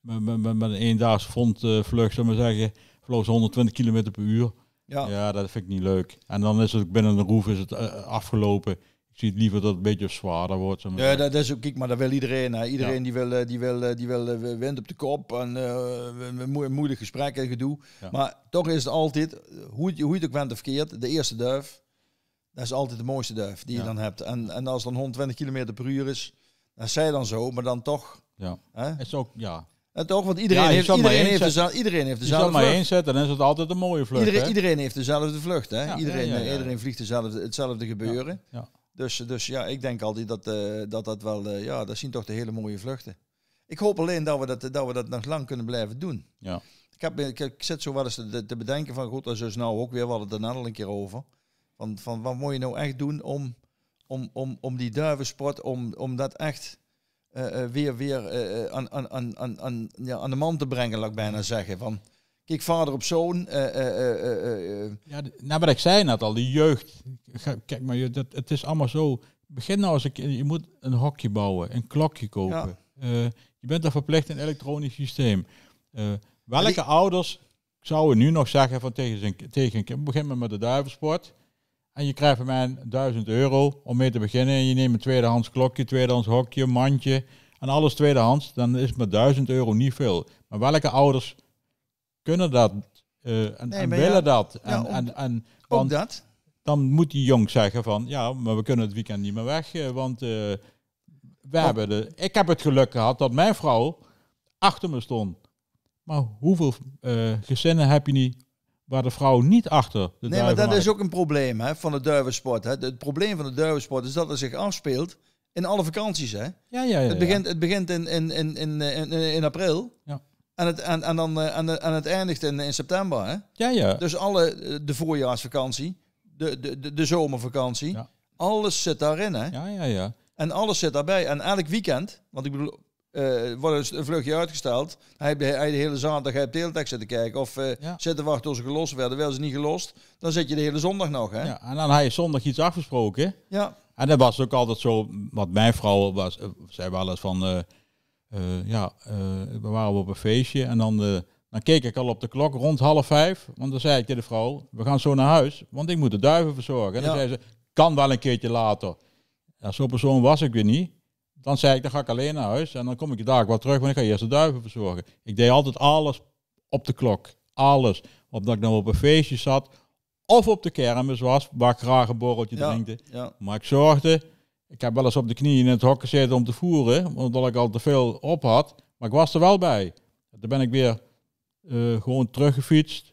met, met, met, met een eendaagse frontvlucht, zullen we zeggen, vloog ze 120 km per uur. ja. Ja. dat vind ik niet leuk. En dan is het binnen een roef is het eh, afgelopen. Ik zie het liever dat het een beetje zwaarder wordt. Ja, dat is ook, kijk, maar dat wil iedereen. Hè. Iedereen Ja. die wil, eh, die wil, eh, die wil eh, wind op de kop en eh, mo- moeilijk gesprek en gedoe. Ja. Maar toch is het altijd, eh, hoe, je- hoe je het ook bent of verkeerd, de eerste duif, Dat is altijd de mooiste duif die je dan hebt. En, en als dan 120 km per uur is, dat zij dan zo, maar dan toch. Ja. Hè? Is ook, ja. En toch, want iedereen Ja, je heeft, maar iedereen heeft, dezelfde, iedereen heeft Je dezelfde maar vlucht. zetten, dan is het altijd een mooie vlucht. Iedereen, hè? iedereen heeft dezelfde vlucht. Hè? Ja, iedereen, ja, iedereen vliegt dezelfde, hetzelfde gebeuren. Ja. Dus, dus ja, ik denk altijd dat eh, dat, dat wel, eh, ja, dat zien toch de hele mooie vluchten. Ik hoop alleen dat we dat, dat, we dat nog lang kunnen blijven doen. Ja. Ik, heb, ik, ik zit zo wel eens te, te bedenken van, goed, dat is nou ook weer, we hadden het er net al een keer over. Van, van wat moet je nou echt doen om, om, om, om die duivensport, om, om dat echt eh, eh, weer, weer eh, aan, aan, aan, aan, aan, ja, aan de man te brengen, laat ik bijna zeggen. Van, kijk, vader op zoon. Ja, nou, wat ik zei net al, die jeugd. Kijk maar, je- dat, het is allemaal zo. Begin nou eens een keer, je moet een hokje bouwen, een klokje kopen. Je bent er verplicht een elektronisch systeem. Welke die- ouders zouden nu nog zeggen van tegen, zijn, tegen een kind, begin maar met de duivensport. En je krijgt van mij 1000 euro om mee te beginnen. En je neemt een tweedehands klokje, tweedehands hokje, mandje. En alles tweedehands. Dan is met 1000 euro niet veel. Maar welke ouders kunnen dat eh, en, Nee, en maar willen ja, dat? ja, En, om- en, en, ook want dat. dan moet die jong zeggen van ja, maar we kunnen het weekend niet meer weg. eh, Want eh, we hebben de, ik heb het geluk gehad dat mijn vrouw achter me stond. Maar hoeveel eh, gezinnen heb je niet waar de vrouw niet achter de Nee, maar dat is ook een probleem hè, van de duivensport. Hè. Het probleem van de duivensport is dat het zich afspeelt in alle vakanties. Hè. Ja, ja, ja. Het begint, het begint in, in, in, in, in, in april. Ja. En het, en, en, dan, eh, en, en het eindigt in, in september. Hè. Ja, ja. Dus alle, eh, de voorjaarsvakantie, de, de, de, de zomervakantie, Ja. alles zit daarin. Hè. Ja, ja, ja. En alles zit daarbij. En elk weekend, want ik bedoel, eh wordt een vluchtje uitgesteld. Hij heeft de, de hele zaterdag hij op teletext zitten kijken. Of eh Ja. zitten wachten tot ze gelost werden. Werden ze niet gelost, dan zit je de hele zondag nog. Hè? ja. En dan had je zondag iets afgesproken. ja. En dat was ook altijd zo, wat mijn vrouw was, eh, zei wel eens van, ja, we waren op een feestje en dan, dan keek ik al op de klok rond half vijf, want dan zei ik tegen de vrouw, we gaan zo naar huis, want ik moet de duiven verzorgen. En dan Ja. zei ze, kan wel een keertje later. Ja, zo'n persoon was ik weer niet. Dan zei ik, dan ga ik alleen naar huis en dan kom ik daar wat terug, want ik ga eerst de duiven verzorgen. Ik deed altijd alles op de klok, alles. Omdat ik nou op een feestje zat, of op de kermis was, waar ik graag een borreltje Ja. drinkte. Ja. Maar ik zorgde, ik heb wel eens op de knieën in het hok gezeten om te voeren, omdat ik al te veel op had. Maar ik was er wel bij. Toen ben ik weer eh, gewoon teruggefietst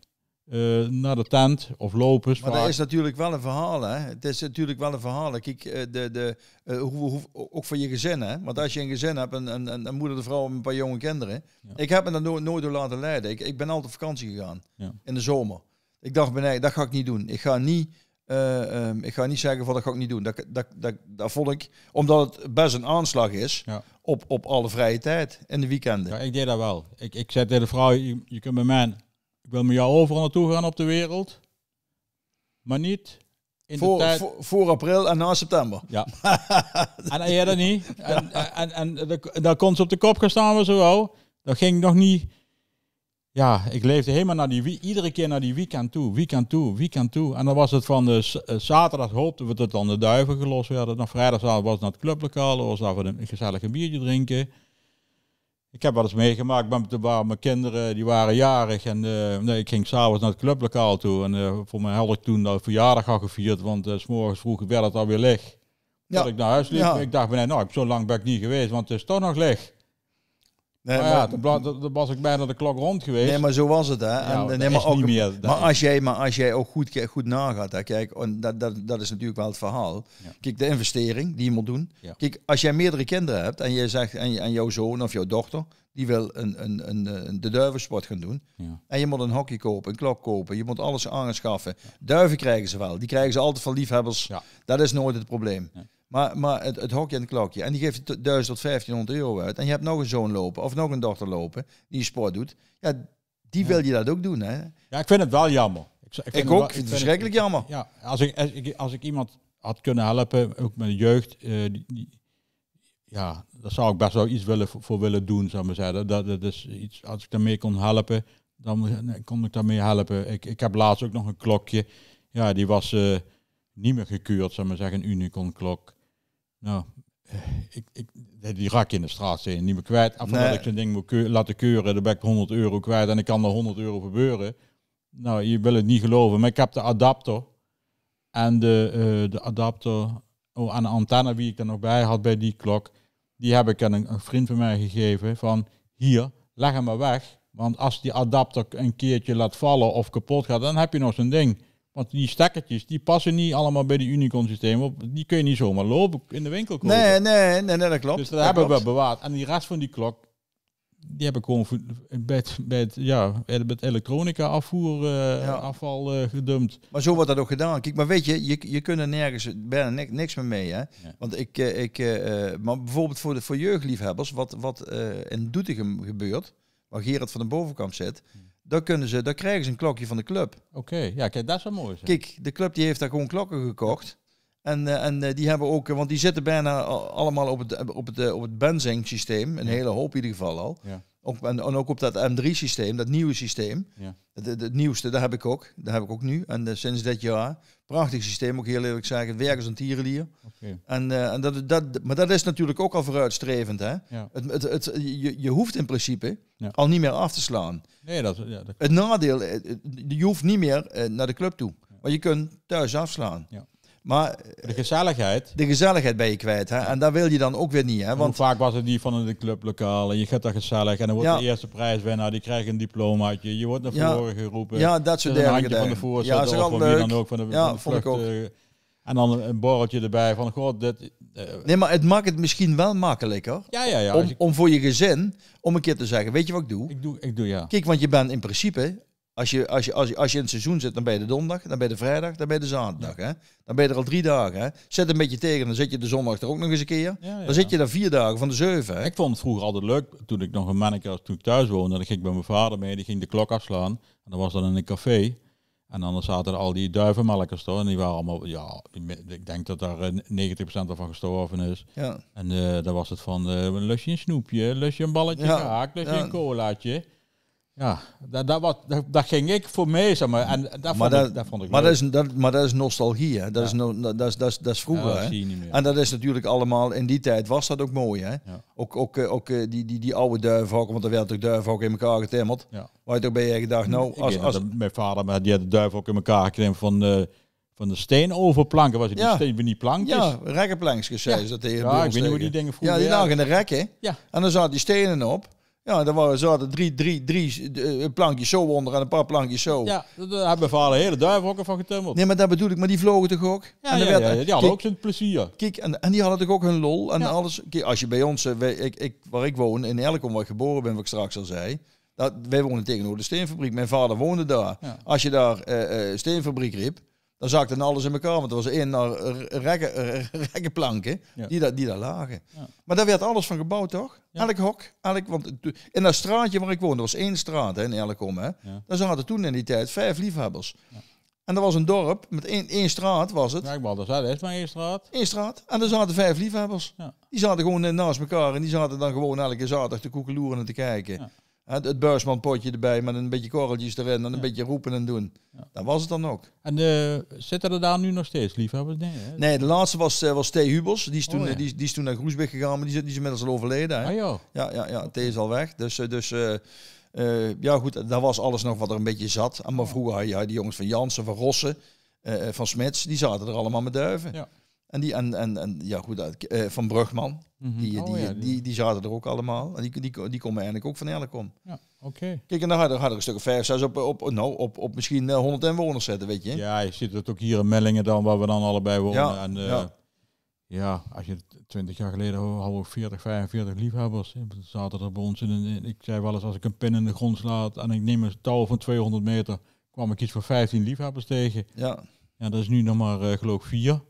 eh, naar de tent of lopers. Maar vaak. dat is natuurlijk wel een verhaal. Hè? Het is natuurlijk wel een verhaal. Kijk, eh, de, de, eh, hoe, hoe, ook voor je gezin. Hè? Want als je een gezin hebt, een, een, een moeder, de vrouw en een paar jonge kinderen. Ja. Ik heb me daar nooit, nooit door laten leiden. Ik, ik ben altijd op vakantie gegaan. Ja. In de zomer. Ik dacht, mij, dat ga ik niet doen. Ik ga niet, eh, ehm, ik ga niet zeggen van dat ga ik niet doen. Dat, dat, dat, dat vond ik, omdat het best een aanslag is Ja. op, op alle vrije tijd in de weekenden. Ja, ik deed dat wel. Ik, ik zei tegen de vrouw, je, je kunt bij mij, ik wil met jou overal naartoe gaan op de wereld, maar niet in voor, de tijd... voor, voor april en na september. Ja. en hij dat niet. En, en, en, en dan- dan kon ze op de kop gaan staan, maar zo wel. Dat ging nog niet. Ja, ik leefde helemaal naar die, iedere keer naar die weekend toe, weekend toe, weekend toe. En dan was het van de eh, zaterdag hoopten we dat dan de duiven gelost werden. Dan vrijdag was het naar het clublokaal, was daar voor een gezellig een biertje drinken. Ik heb wel eens meegemaakt, met de- waar mijn kinderen, die waren jarig en eh, nee, ik ging s'avonds naar het clublokaal toe. En eh, voor mij had ik toen de verjaardag al gevierd, want eh, s morgens vroeg werd het alweer licht. Ja. Dat ik naar huis liep, Ja. ik dacht, bij mij, nou, ik- zo lang ben ik niet geweest, want het is toch nog licht. Nee, maar maar- ja, toen was ik bijna de klok rond geweest. Nee, maar zo was het, hè. En, nee, maar, ook, niet meer. maar, als jij, maar als jij ook goed, goed nagaat, hè, kijk, en dat, dat, dat is natuurlijk wel het verhaal. Ja. Kijk, de investering die je moet doen. Kijk, als jij meerdere kinderen hebt en je zegt, en, jouw zoon of jouw dochter, die wil een, een, een, een, de duivensport gaan doen. En je moet een hockey kopen, een klok kopen, je moet alles aanschaffen. Duiven krijgen ze wel, die krijgen ze altijd van liefhebbers. Dat is nooit het probleem. Nee. Maar, maar het, het hockey en het klokje, en die geeft je t- 1000 tot 1500 euro uit. En je hebt nog een zoon lopen of nog een dochter lopen die sport doet. Ja, die wil je dat ook doen, hè? ja, ik vind het wel jammer. Ik, vind Ik ook, ik vind het verschrikkelijk jammer. Ja, als ik, als, ik, als ik iemand had kunnen helpen, ook met de jeugd, eh, die, die- ja, daar zou ik best wel iets willen, voor, willen doen, zou ik maar zeggen. Dat, dat is iets, als ik daarmee kon helpen, dan kon ik daarmee helpen. Ik, ik heb laatst ook nog een klokje, ja, die was eh, niet meer gekeurd, zou ik maar zeggen, een Unicon klok. Nou, eh, ik, ik, die rak in de straat zijn niet meer kwijt. En voordat Nee. ik zo'n ding moet keur- laten keuren, dan ben ik 100 euro kwijt en ik kan er 100 euro verbeuren. Nou, je wil het niet geloven, maar ik heb de adapter. En de, eh, de adapter oh, aan de antenne, wie ik er nog bij had bij die klok, die heb ik aan een, een vriend van mij gegeven van hier, leg hem maar weg. Want als die adapter een keertje laat vallen of kapot gaat, dan heb je nog zo'n ding. Want die stekkertjes, die passen niet allemaal bij die Unicon systeem op. Die kun je niet zomaar lopen in de winkel kopen. Nee, nee, nee, nee, dat klopt. dus dat, dat hebben we bewaard. En die rest van die klok, die heb ik gewoon bij het, bij het, ja, bij het elektronica afvoer eh, Ja. afval eh, gedumpt. Maar zo wordt dat ook gedaan. Kijk, maar weet je, je, je kunt er nergens bijna ni- niks meer mee. Hè? Want ik, eh, ik maar bijvoorbeeld voor, de, voor jeugdliefhebbers, wat, wat in Doetinchem gebeurt, waar Gerard van den Bovenkamp zit, daar, kunnen ze, daar krijgen ze een klokje van de club. Oké, ja, kijk, dat is wel mooi. zeg. Kijk, de club die heeft daar gewoon klokken gekocht. En, eh, en eh, die hebben ook, eh, want die zitten bijna al- allemaal op het, op het, op het Benzing systeem, een Ja. hele hoop in ieder geval al. Ja. Ook, en, en ook op dat M3-systeem, dat nieuwe systeem. Ja. Het, het, het nieuwste, dat heb ik ook. Dat heb ik ook nu. En eh, sinds dit jaar. Prachtig systeem, ook heel eerlijk zeggen. Het werkt als een tierenlier. Oké, En, eh, en dat, dat, maar dat is natuurlijk ook al vooruitstrevend. Hè? ja. Het, het, het, je, je hoeft in principe Ja. al niet meer af te slaan. Nee, dat, ja, dat, Het nadeel, eh, je hoeft niet meer naar de club toe. Maar je kunt thuis afslaan. Ja. Maar de gezelligheid. de gezelligheid ben je kwijt. Hè? En dat wil je dan ook weer niet. Hè? Want vaak was het die van de clublokaal en je gaat daar gezellig en dan wordt Ja. de eerste prijswinnaar, die krijgt een diplomaatje, je wordt naar Ja. voren geroepen. ja, dat soort is een handje van de dingen. Ja, voorzitter is of wie leuk. dan ook, van de, Ja, van de vlucht, ook. eh, en dan een, borreltje erbij van, god, dit... eh, Nee, maar het maakt het misschien wel makkelijker. ja, ja, ja. om, ik, om voor je gezin, om een keer te zeggen, weet je wat ik doe? ik, doe, ik doe, ja. Kijk, want je bent in principe, als je, als je, als je, als je in het seizoen zit, dan ben je de donderdag, dan ben je de vrijdag, dan ben je de zaterdag. Hè? Dan ben je er al drie dagen. Hè? Zet een beetje tegen, dan zit je de zondag er ook nog eens een keer. Ja, ja. Dan zit je daar vier dagen van de zeven. Hè? Ik vond het vroeger altijd leuk, toen ik nog een manneke was, toen ik thuis woonde, dan ging ik bij mijn vader mee, die ging de klok afslaan. En dan was dat in een café. En dan zaten er al die duivenmelkers toch, en die waren allemaal, ja, ik denk dat daar eh, 90% ervan gestorven is. Ja. En eh dan was het van, eh lus je een snoepje, lus je een balletje Ja, gehaakt, lus je ja. een colaatje. Ja, dat, dat, wat, dat, dat ging ik voor mee, zeg maar. En dat vond, Maar, ik, dat, dat vond ik maar, leuk. dat is, dat, maar dat is nostalgie. Hè? Dat, is no, dat, is, dat, is, dat is Ja, vroeger. dat hè? En dat is natuurlijk allemaal, in die tijd was dat ook mooi. Hè? Ja. Ook, ook, eh, ook eh, die, die, die oude duivenhokken, want er werd ook duivenhokken in elkaar getimmerd. Ja. Waar je toch bij je gedacht, nou, als, weet als, dat mijn vader, maar die had de ook in elkaar geklemd van de, van de steenoverplanken. Was het Ja. die steen van die plankjes? ja, rekkenplankjes zei ze dat tegen Ja, ik weet niet hoe die dingen vroeger Ja, die lagen in de rekken. Ja. En dan zaten die stenen op. Ja, dan waren, zaten drie, drie, drie eh, plankjes zo onder en een paar plankjes zo. Ja, daar hebben mijn vader hele duifhokken van getummeld. Nee, maar dat bedoel ik. Maar die vlogen toch ook? Ja, en ja, werd- ja, die hadden kijk, ook zijn plezier. Kijk, en, en die hadden toch ook hun lol en Ja. alles. Kijk, als je bij ons, eh, wij, ik, ik, waar ik woon, in Elkom, waar ik geboren ben, wat ik straks al zei. Dat, wij wonen tegenover de steenfabriek. Mijn vader woonde daar. Als je daar eh, eh, steenfabriek riep, dan zakte dan alles in elkaar. Want er was één naar rekken, rekkenplanken Ja. die, daar, die daar lagen. Ja. Maar daar werd alles van gebouwd, toch? Ja. Elk hok. Elk, want in dat straatje waar ik woonde, was één straat hè, in Elkom. Hè. Daar zaten toen in die tijd vijf liefhebbers. En dat was een dorp met één, één straat, was het. Ja, ik dat maar één straat. Eén straat. En er zaten vijf liefhebbers. Ja. Die zaten gewoon naast elkaar. En die zaten dan gewoon elke zaterdag te koekeloeren en te kijken. Ja. Het, buismanpotje erbij met een beetje korreltjes erin. En een Ja. beetje roepen en doen. Ja. Dat was het dan ook. En eh, zitten er daar nu nog steeds liefhebbers? Nee? Nee, de laatste was, eh, was T. Hubels. Die is, toen, Oh, ja. eh, die, die is toen naar Groesbeek gegaan. Maar die, is- die is inmiddels al overleden. Hè? Ah joh. Ja, ja, ja. T. is al weg. Dus, dus ja goed, daar was alles nog wat er een beetje zat. Maar vroeger had je, die jongens van Jansen, van Rossen, eh, van Smits. Die zaten er allemaal met duiven. Ja. En, die, en, en, en ja goed, eh, van Brugman. Mhm. Die, Oh, die, ja, die, die, zaten er ook allemaal. En die, die, die komen eigenlijk ook van Elkom. Ja, oké. Kijk, en dan hadden hadden er een stuk of vijf, zes op, op, nou, op, op misschien eh, 100 inwoners zetten, weet je. Ja, je ziet het ook hier in Mellingen dan, waar we dan allebei wonen. Ja, en, eh, ja. ja. als je twintig jaar geleden hadden we 40, 45 liefhebbers. hè. Er zaten er bij ons in een, ik zei wel eens, als ik een pin in de grond slaat en ik neem een touw van 200 meter, kwam ik iets van 15 liefhebbers tegen. Ja. Ja, dat is nu nog maar, eh, geloof ik, vier.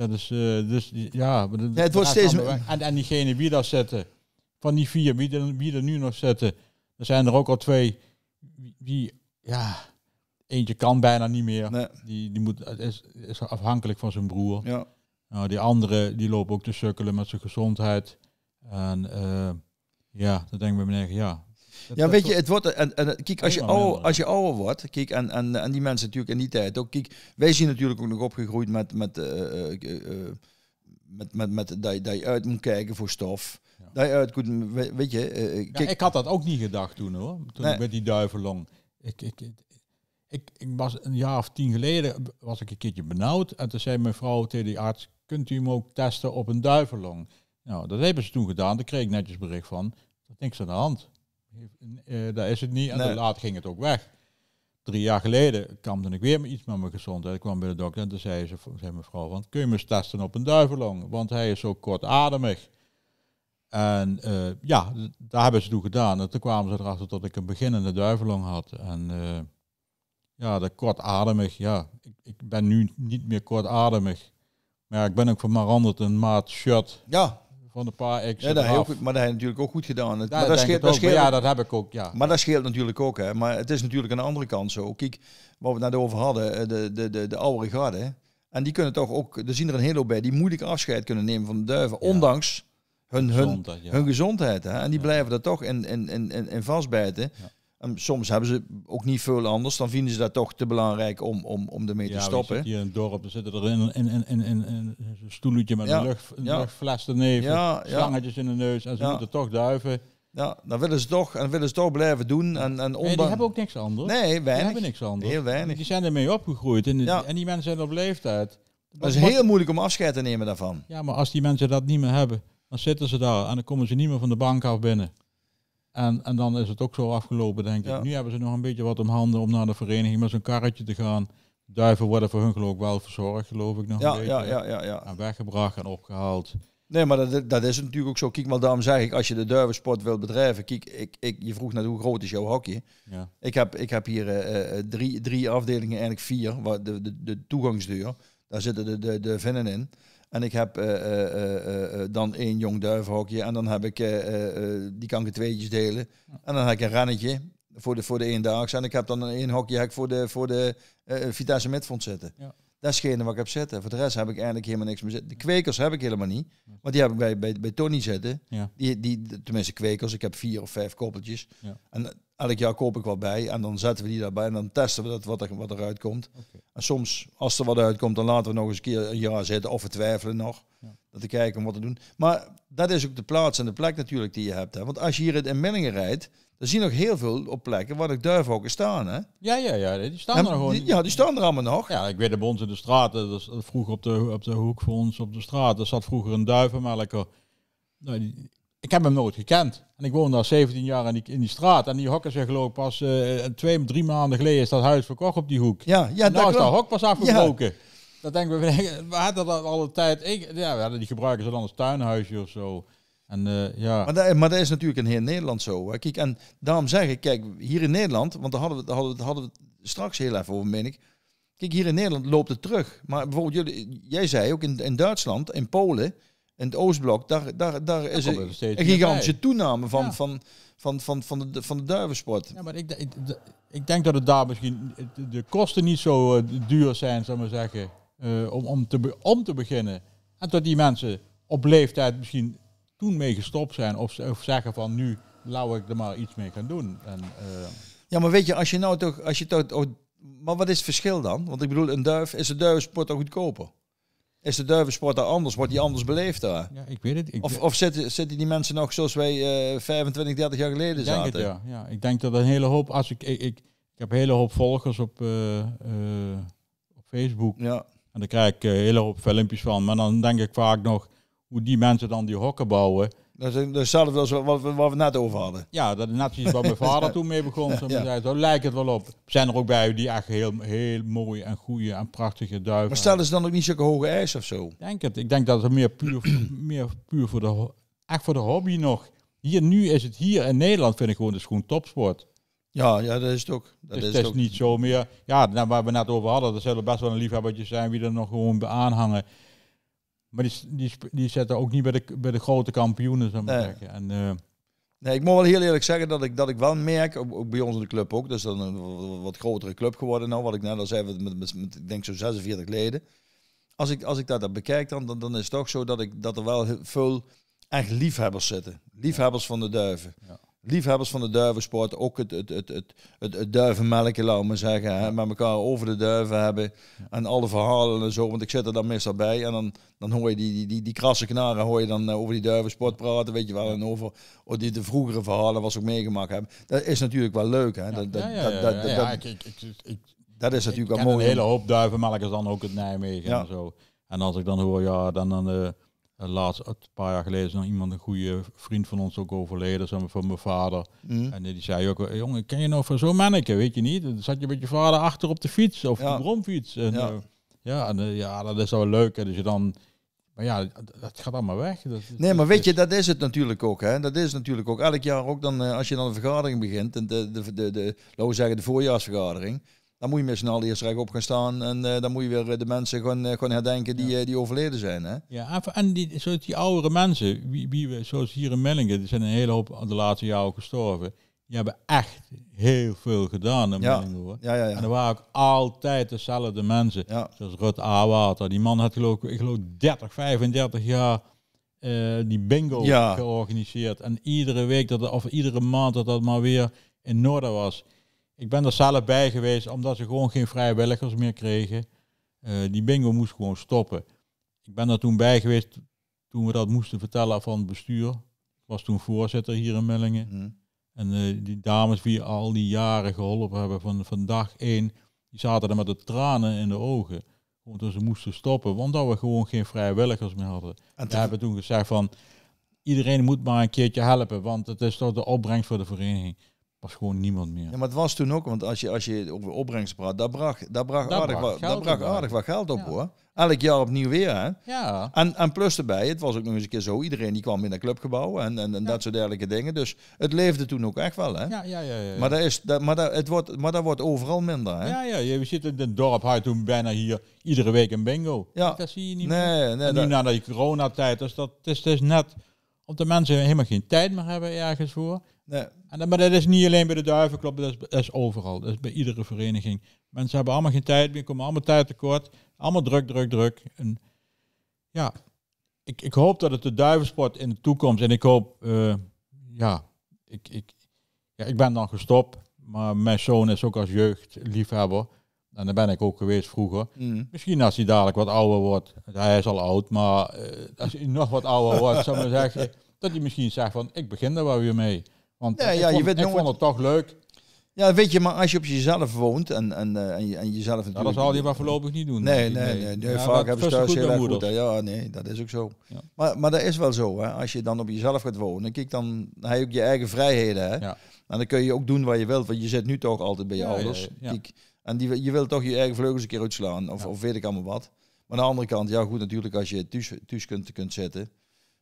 Dat is, eh, dus die- ja. maar de- Ja, het wordt steeds. En, en diegene wie daar zitten, van die vier, wie er, wie er nu nog zitten, er zijn er ook al twee, wie- ja, eentje kan bijna niet meer. Nee, Die, die moet, is, is afhankelijk van zijn broer. ja. Nou, die andere, die lopen ook te sukkelen met zijn gezondheid. En eh, ja, dan denk ik bij me eigen, ja. Dat- ja, dat weet je, het wordt, en, en, kijk, als je, ouder, als je ouder wordt, kijk, en, en, en die mensen natuurlijk in die tijd ook, kijk, wij zien natuurlijk ook nog opgegroeid met, met, eh, eh, eh, met, met, met dat, je- dat je uit moet kijken voor stof. Ja. Dat je uit moet, we- weet je, Ja, ik had dat ook niet gedacht toen hoor, toen Nee. ik met die duivelong. Ik, ik, ik, ik, was een jaar of tien geleden was ik een keertje benauwd. En toen zei mijn vrouw tegen die arts, kunt u hem ook testen op een duivenlong? Nou, dat hebben ze toen gedaan. Daar kreeg ik netjes bericht van. Dat is niks aan de hand. Uh, daar is het niet. En nee. later ging het ook weg. Drie jaar geleden kwam ik weer iets met mijn gezondheid. Ik kwam bij de dokter en toen zei, ze, zei mevrouw van, kun je me eens testen op een duivenlong? Want hij is zo kortademig. En uh, ja, daar hebben ze toen gedaan. En toen kwamen ze erachter dat ik een beginnende duivelong had. En uh, ja, de kortademig, ja, ik, ik, ben nu niet meer kortademig. Maar ja, ik ben ook veranderd een maat shirt. Ja. Van een paar x. Ja, dat goed, maar dat heb je natuurlijk ook goed gedaan. Ja, maar dat, scheelt, dat scheelt, ja, dat heb ik ook, ja. Maar dat scheelt natuurlijk ook, hè. Maar het is natuurlijk aan de andere kant zo. Kijk, wat we het net over hadden, eh, de, de, de, de oude garde. En die kunnen toch ook, er zien er een hele hoop bij, die moeilijk afscheid kunnen nemen van de duiven. Ondanks hun, hun, gezondheid, hun gezondheid. Hè? En die blijven er toch in, in, in, in vastbijten. En soms hebben ze ook niet veel anders. Dan vinden ze dat toch te belangrijk om, om, om ermee te stoppen. Hier in het dorp zitten er in, in, in, in, in een stoeltje met een, lucht, een luchtfles erneven. Ja, slangetjes in de neus. En ze moeten toch duiven. Ja, dan willen ze toch, en willen ze toch blijven doen. En, en nee, die hebben ook niks anders. Nee, weinig. Die hebben niks anders. Heel weinig. Die zijn ermee opgegroeid. En, en die mensen zijn op leeftijd. Het is heel moeilijk om afscheid te nemen daarvan. Ja, maar als die mensen dat niet meer hebben, dan zitten ze daar en dan komen ze niet meer van de bank af binnen. En, en dan is het ook zo afgelopen, denk ik. Nu hebben ze nog een beetje wat om handen om naar de vereniging met zo'n karretje te gaan. Duiven worden voor hun geloof wel verzorgd, geloof ik nog ja, een beetje. Ja, ja, ja, ja. En weggebracht en opgehaald. Nee, maar dat, dat is natuurlijk ook zo. Kijk, maar daarom zeg ik, als je de duivensport wilt bedrijven, kijk, ik, ik, je vroeg naar hoe groot is jouw hokje. Ja. Ik, heb, ik heb hier uh, drie, drie afdelingen, eigenlijk vier, waar de, de, de toegangsdeur. Daar zitten de, de, de vinnen in. En ik heb uh, uh, dan één jong duivenhokje. En dan heb ik, die kan ik tweetjes delen. En dan heb ik een rennetje voor de, voor de eendaagse. En ik heb dan een één hokje voor de, voor de Vitesse Midfonds zitten. Ja. Dat is wat ik heb zitten. Voor de rest heb ik eigenlijk helemaal niks meer zitten. De kwekers heb ik helemaal niet. Want die heb ik bij, bij, bij Tony zitten. Ja. Die, die, tenminste kwekers. Ik heb vier of vijf koppeltjes. Ja. En elk jaar koop ik wat bij. En dan zetten we die daarbij. En dan testen we dat wat, er, wat eruit komt. En soms, als er wat uitkomt, dan laten we nog eens een keer een jaar zitten. Of we twijfelen nog. Dat te kijken om wat te doen. Maar dat is ook de plaats en de plek natuurlijk die je hebt. Hè. Want als je hier in Millingen rijdt, dan zie je nog heel veel op plekken waar de duifhokken staan. Hè? Ja, ja, ja, die staan er gewoon. ja, die staan er allemaal nog. Ja, ik weet de bij ons in de straat, dat vroeger op de, op de hoek voor ons op de straat, er zat vroeger een duivenmelker. Nou, die, ik heb hem nooit gekend. En ik woon daar 17 jaar in die, in die straat. En die hokken zijn geloof ik pas uh, twee, drie maanden geleden is dat huis verkocht op die hoek. Ja, ja nou is dat hok pas afgebroken. Ja. Dat denken we, we hadden dat al de tijd. Ik, ja, we hadden die gebruiken ze dan als tuinhuisje of zo. En, uh, ja. maar, dat, maar dat is natuurlijk in heel Nederland zo. Hè. Kijk, en daarom zeg ik, kijk, hier in Nederland, want daar hadden we, daar hadden we, hadden we straks heel even over, meen ik. Kijk, hier in Nederland loopt het terug. Maar bijvoorbeeld, jullie, jij zei ook in, in Duitsland, in Polen, in het Oostblok, daar, daar, daar is een, een gigantische toename van, ja. van, van, van, van, de, van de duivensport. Ja, maar ik, ik, ik denk dat het daar misschien de kosten niet zo uh, duur zijn, zou ik maar zeggen, uh, om, om, te, om te beginnen. En dat die mensen op leeftijd misschien toen mee gestopt zijn of, of zeggen van nu laat ik er maar iets mee gaan doen. En, uh... Ja, maar weet je, als je nou toch, als je toch, oh, maar wat is het verschil dan? Want ik bedoel, een duif, is de duivensport dan goedkoper? Is de duivensport daar anders? Wordt die anders beleefd daar? Ja, ik weet het. Ik of of zitten, zitten die mensen nog zoals wij uh, 25, 30 jaar geleden ik zaten? Het, ja. ja, ik denk dat een hele hoop, als ik, ik, ik, ik heb een hele hoop volgers op, uh, uh, op Facebook. Ja. En daar krijg ik een hele hoop filmpjes van. Maar dan denk ik vaak nog, hoe die mensen dan die hokken bouwen. Dat is hetzelfde als wat, wat we net over hadden. Ja, dat is net iets waar mijn vader toen mee begon. Zo, ja. zo lijkt het wel op. Zijn er ook bij die echt heel, heel mooie en goede en prachtige duiven Maar stellen ze dan ook niet zulke hoge eisen of zo? Denk het. Ik denk dat het meer puur, meer puur voor de, echt voor de hobby nog. Hier, nu is het hier in Nederland, vind ik gewoon, de schoen topsport. Ja, ja, dat is het ook. Dat dus is het is niet zo meer. Ja, nou, waar we net over hadden, er zullen best wel een liefhebbertjes zijn wie er nog gewoon aanhangen. Maar die, die, die zetten ook niet bij de, bij de grote kampioenen, zou nee. zeggen. En, uh, nee, ik moet wel heel eerlijk zeggen dat ik, dat ik wel merk, ook bij ons in de club ook, dus dan een wat grotere club geworden nou, wat ik net al zei, met, met, met, ik denk zo 46 leden. Als ik, als ik dat bekijk, dan, dan, dan is het toch zo dat, ik, dat er wel veel echt liefhebbers zitten. Liefhebbers van de duiven. Ja liefhebbers van de duivensport ook het, het, het, het, het, het duivenmelken, laten we maar zeggen. Hè, met elkaar over de duiven hebben. En alle verhalen en zo. Want ik zit er dan meestal bij. En dan, dan hoor je die, die, die, die krasse knaren hoor je dan eh, over die duivensport praten. Weet je wel. En over oh, die, de vroegere verhalen was ook meegemaakt hebben. Dat is natuurlijk wel leuk. Hè? Dat, ja, ja, ja, ja, ik, ik, ik, Dat is natuurlijk wel mooi. Een hele hoop duivenmelkers dan ook uit Nijmegen Ja. en zo. En als ik dan hoor, ja, dan, dan eh, laatst, een paar jaar geleden is nog iemand, een goede vriend van ons ook overleden, zeg maar, van mijn vader. Mhm. En die zei ook, eh, jongen, ken je nou voor zo'n manneke, weet je niet? Dan zat je met je vader achter op de fiets of Ja. de bromfiets. En, Ja. ja. ja, en, eh, ja, dat is wel leuk. hè. Dus je dan, maar ja, dat gaat allemaal weg. Dat, Nee, maar weet je, dat is het natuurlijk ook. Hè? Dat is natuurlijk ook elk jaar ook dan, eh, als je dan een vergadering begint, en de, de, de, de, laten we zeggen de voorjaarsvergadering, dan moet je met z'n allen eerst rechtop gaan staan en eh, dan moet je weer eh, de mensen gewoon, eh, gewoon herdenken die, die overleden zijn. Hè? Ja, en- en die, zoals die oudere mensen, wie, wie we, zoals hier in Mellingen, er zijn een hele hoop de laatste jaren ook gestorven. Die hebben echt heel veel gedaan in Ja. Mellingen hoor. Ja, ja, En ja. er waren ook altijd dezelfde mensen. Zoals Rut Awater. Die man had geloof ik, ik geloof 30, 35 jaar die bingo georganiseerd. En iedere week, dat, of iedere maand dat dat maar weer in orde was. Ik ben er zelf bij geweest, omdat ze gewoon geen vrijwilligers meer kregen. Eh, die bingo moest gewoon stoppen. Ik ben er toen bij geweest toen we dat moesten vertellen van het bestuur. Ik was toen voorzitter hier in Mellingen. Mhm. En eh, die dames die al die jaren geholpen hebben van, van dag één, die zaten er met de tranen in de ogen. Toen ze moesten stoppen, want dat we gewoon geen vrijwilligers meer hadden. En We hebben toen gezegd van, iedereen moet maar een keertje helpen, want het is toch de opbrengst voor de vereniging. Was gewoon niemand meer. Ja, maar het was toen ook, want als je, als je over opbrengst praat, daar bracht, daar bracht, Daar aardig, bracht wat, daar bracht aardig wat geld op Ja. hoor. Elk jaar opnieuw weer hè. Ja, En, en plus erbij, het was ook nog eens een keer zo, iedereen die kwam in een clubgebouw en, en, en Ja. dat soort dergelijke dingen. Dus het leefde toen ook echt wel hè. ja, ja, ja. ja. Maar, dat is, dat, maar, dat, het wordt, maar dat wordt overal minder hè. ja, ja, je zit in het dorp, had toen bijna hier iedere week een bingo. Ja. Dat zie je niet meer. Nee, nee, en dat- nu na die coronatijd, dus dat het is, het is net omdat mensen helemaal geen tijd meer hebben ergens voor. nee. En, dat- maar dat is niet alleen bij de Duivenclub, dat is, dat is overal. Dat is bij iedere vereniging. Mensen hebben allemaal geen tijd meer, komen allemaal tijd tekort. Allemaal druk, druk, druk. En ja, ik, ik hoop dat het de duivensport in de toekomst, en ik hoop, eh, ja, ik, ik, ja, ik ben dan gestopt, maar mijn zoon is ook als jeugdliefhebber. En daar ben ik ook geweest vroeger. Mm. Misschien als hij dadelijk wat ouder wordt, hij is al oud, maar eh, als hij nog wat ouder wordt, zou ik zeggen, dat hij misschien zegt van, ik begin er wel weer mee. Want Ja, ik, ja, je vond, weet ik nooit- vond het toch leuk. Ja, weet je, maar als je op jezelf woont en, en, eh, en, en jezelf Ja, natuurlijk... dat zal hij maar voorlopig niet doen. Nee, nee, nee. nee, Ja, vaak hebben ze is thuis heel erg goed. hè. Ja, nee, dat is ook zo. Ja. Maar, maar dat is wel zo, hè. Als je dan op jezelf gaat wonen, kijk, dan heb je ook je eigen vrijheden, hè. Ja. En dan kun je ook doen wat je wilt, want je zit nu toch altijd bij je Ja, ja, ouders. ja, ja. Kijk, en die, je wilt toch je eigen vleugels een keer uitslaan, of, Ja. of weet ik allemaal wat. Maar aan de andere kant, ja goed, natuurlijk als je thuis, thuis kunt, kunt zitten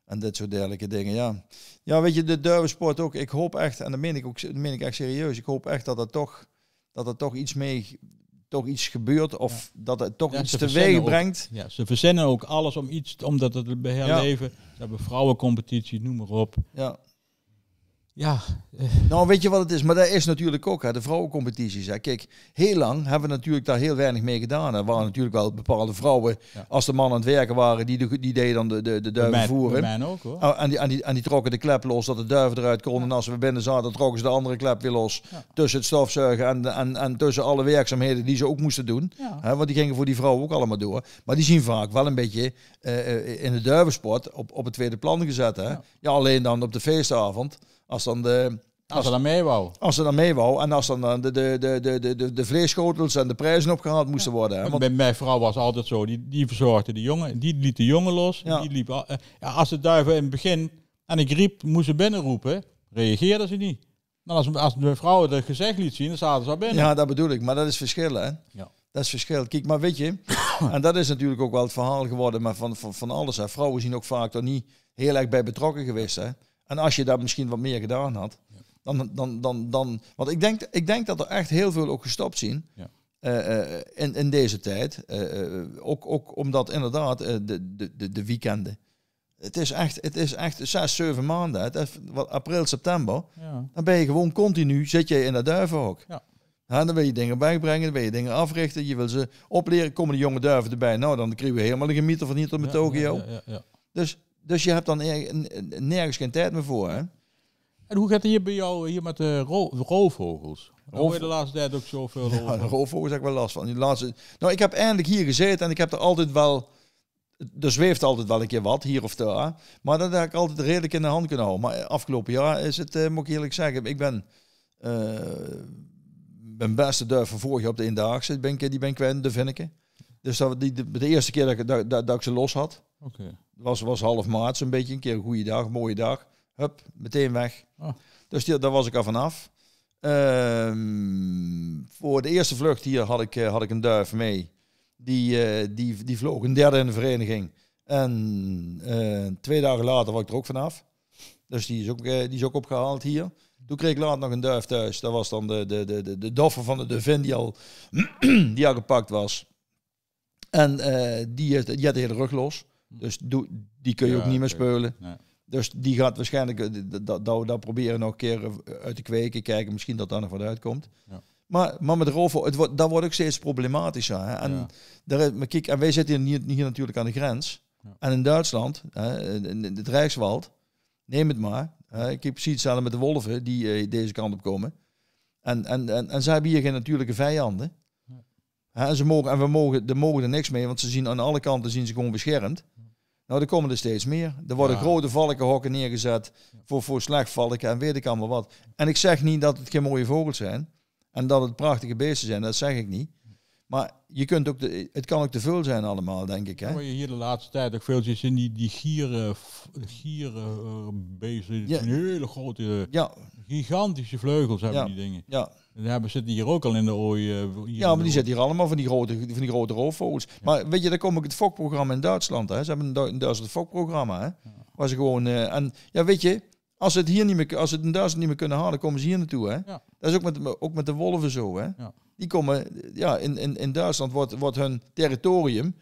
en dit soort dergelijke dingen, ja. Ja, weet je, de duivensport ook, ik hoop echt, en dat meen ik ook dat meen ik echt serieus, ik hoop echt dat er toch, dat er toch iets mee, toch iets gebeurt, of dat het toch Ja, iets teweeg brengt. Ja, ze verzinnen ook alles om iets, omdat het bij herleven. Ze hebben vrouwencompetitie, noem maar op. Ja. Ja, Nou, weet je wat het is? Maar dat is natuurlijk ook, hè, de vrouwencompetities. Hè. Kijk, heel lang hebben we natuurlijk daar heel weinig mee gedaan. Er waren natuurlijk wel bepaalde vrouwen, Ja. als de mannen aan het werken waren, die, de, die deden dan de, de, de duiven mij, voeren. bij mij ook hoor. Oh, en, die, en, die, en die trokken de klep los, dat de duiven eruit konden. En als we binnen zaten, trokken ze de andere klep weer los. Ja. Tussen het stofzuigen en, en, en tussen alle werkzaamheden die ze ook moesten doen. Hè, want die gingen voor die vrouwen ook allemaal door. Maar die zien vaak wel een beetje eh, eh, in de duivensport op, op het tweede plan gezet. Hè? Ja. alleen dan op de feestavond. Als dan de, Als ze dan mee wou. als ze dan mee wou en als dan eh, de, de, de, de, de, de, vleesschotels en de prijzen opgehaald moesten worden. Hè? Want, Bij mijn vrouw was altijd zo, die, die verzorgde de jongen, die liet de jongen los. Ja. Die liep, eh, ja, als de duiven in het begin en ik riep, moest ze binnenroepen, reageerden ze niet. Dan als, als de vrouw het gezicht liet zien, dan zaten ze al binnen. ja, dat bedoel ik. Maar dat is verschil, hè? Ja. Dat is verschil. Kijk, maar weet je, en dat is natuurlijk ook wel het verhaal geworden maar van, van, van alles. Hè. Vrouwen zien ook vaak er niet heel erg bij betrokken geweest. Hè. En als je daar misschien wat meer gedaan had, dan, dan, dan, dan want ik denk, ik denk dat er echt heel veel ook gestopt zien. Ja. eh, eh, in, in deze tijd. Eh, ook, ook omdat inderdaad de, de, de, de weekenden. Het is echt, het is echt zes, zeven maanden. Het is, wat, april, september. Ja. Dan ben je gewoon continu, zit je in dat duivenhok. Ja. Ja, dan wil je dingen bijbrengen, dan wil je dingen africhten, je wil ze opleren. Komen de jonge duiven erbij, nou dan krijgen we helemaal een gemieter van hier tot met Tokio. ja, ja, ja. Dus, dus je hebt dan n- nergens geen tijd meer voor. Hè? En hoe gaat het hier bij jou hier met de ro roofvogels? Je de laatste tijd ook zoveel Ja, over. de roofvogels heb ik wel last van. Die laatste, nou, ik heb eindelijk hier gezeten en ik heb er altijd wel... Er zweeft altijd wel een keer wat, hier of daar. Maar dat heb ik altijd redelijk in de hand kunnen houden. Maar afgelopen jaar is het, eh, moet ik eerlijk zeggen, ik ben... eh, mijn beste duif van vorig jaar op de Eendaagse, ben ik, die ben ik kwijt in de Vinneke. Dus dat, die, de, de eerste keer dat ik, dat, dat, dat ik ze los had, Oké. was, was half maart zo'n beetje. Een keer een goede dag, mooie dag. Hup, meteen weg. Ah. Dus die, daar was ik er vanaf. Ehm, voor de eerste vlucht hier had ik, eh, had ik een duif mee. Die, eh, die, die vloog een derde in de vereniging. En eh, twee dagen later was ik er ook vanaf. Dus die is ook, die is ook opgehaald hier. Toen kreeg ik later nog een duif thuis. Dat was dan de, de, de, de, de doffer van de Devin die al, die al gepakt was. En die, die had de hele rug los. Dus doe- die kun je Ja, ook niet meer speulen. Nee. Dus die gaat waarschijnlijk, eh, dat, dat, dat proberen nog een keer eh, uit te kweken. Kijken misschien dat daar nog wat uitkomt. Ja. Maar, maar met roofvogel, het wordt, dat wordt ook steeds problematischer. Hè? En, Ja. daar, maar kijk, en wij zitten hier, hier natuurlijk aan de grens. Ja. En in Duitsland, hè, in, in het Rijkswald, neem het maar. Hè? Ik heb precies hetzelfde met de wolven die eh, deze kant op komen. En, en, en, en zij hebben hier geen natuurlijke vijanden. Ja. Hè, en, ze mogen, en we mogen, er mogen er niks mee, want ze zien aan alle kanten zien ze gewoon beschermd. Nou, er komen er steeds meer. Er worden Ja. grote valkenhokken neergezet voor, voor slechtvalken en weet ik allemaal wat. En ik zeg niet dat het geen mooie vogels zijn en dat het prachtige beesten zijn, dat zeg ik niet. Maar je kunt ook de, het kan ook te veel zijn allemaal, denk ik. Hè? Wat je hier de laatste tijd ook veel ziet, zijn die, die gieren, f- gieren eh. Ja. Een hele grote, Ja, gigantische vleugels hebben Ja. die dingen. ja. En hebben, zitten hier ook al in de ooi. eh, in ja, maar die zitten hier allemaal van die grote, van die grote roofvogels. Maar weet je, daar komt ook het fokprogramma in Duitsland. Hè? Ze hebben een Du- een Duitsland fokprogramma. Hè? Waar ze gewoon, eh, en ja, weet je, als ze het hier niet meer, als ze het in Duitsland niet meer kunnen halen, komen ze hier naartoe. Hè? Ja. Dat is ook met, ook met de wolven zo. Hè? Ja. Die komen, ja, in, in, in Duitsland wordt, wordt hun territorium,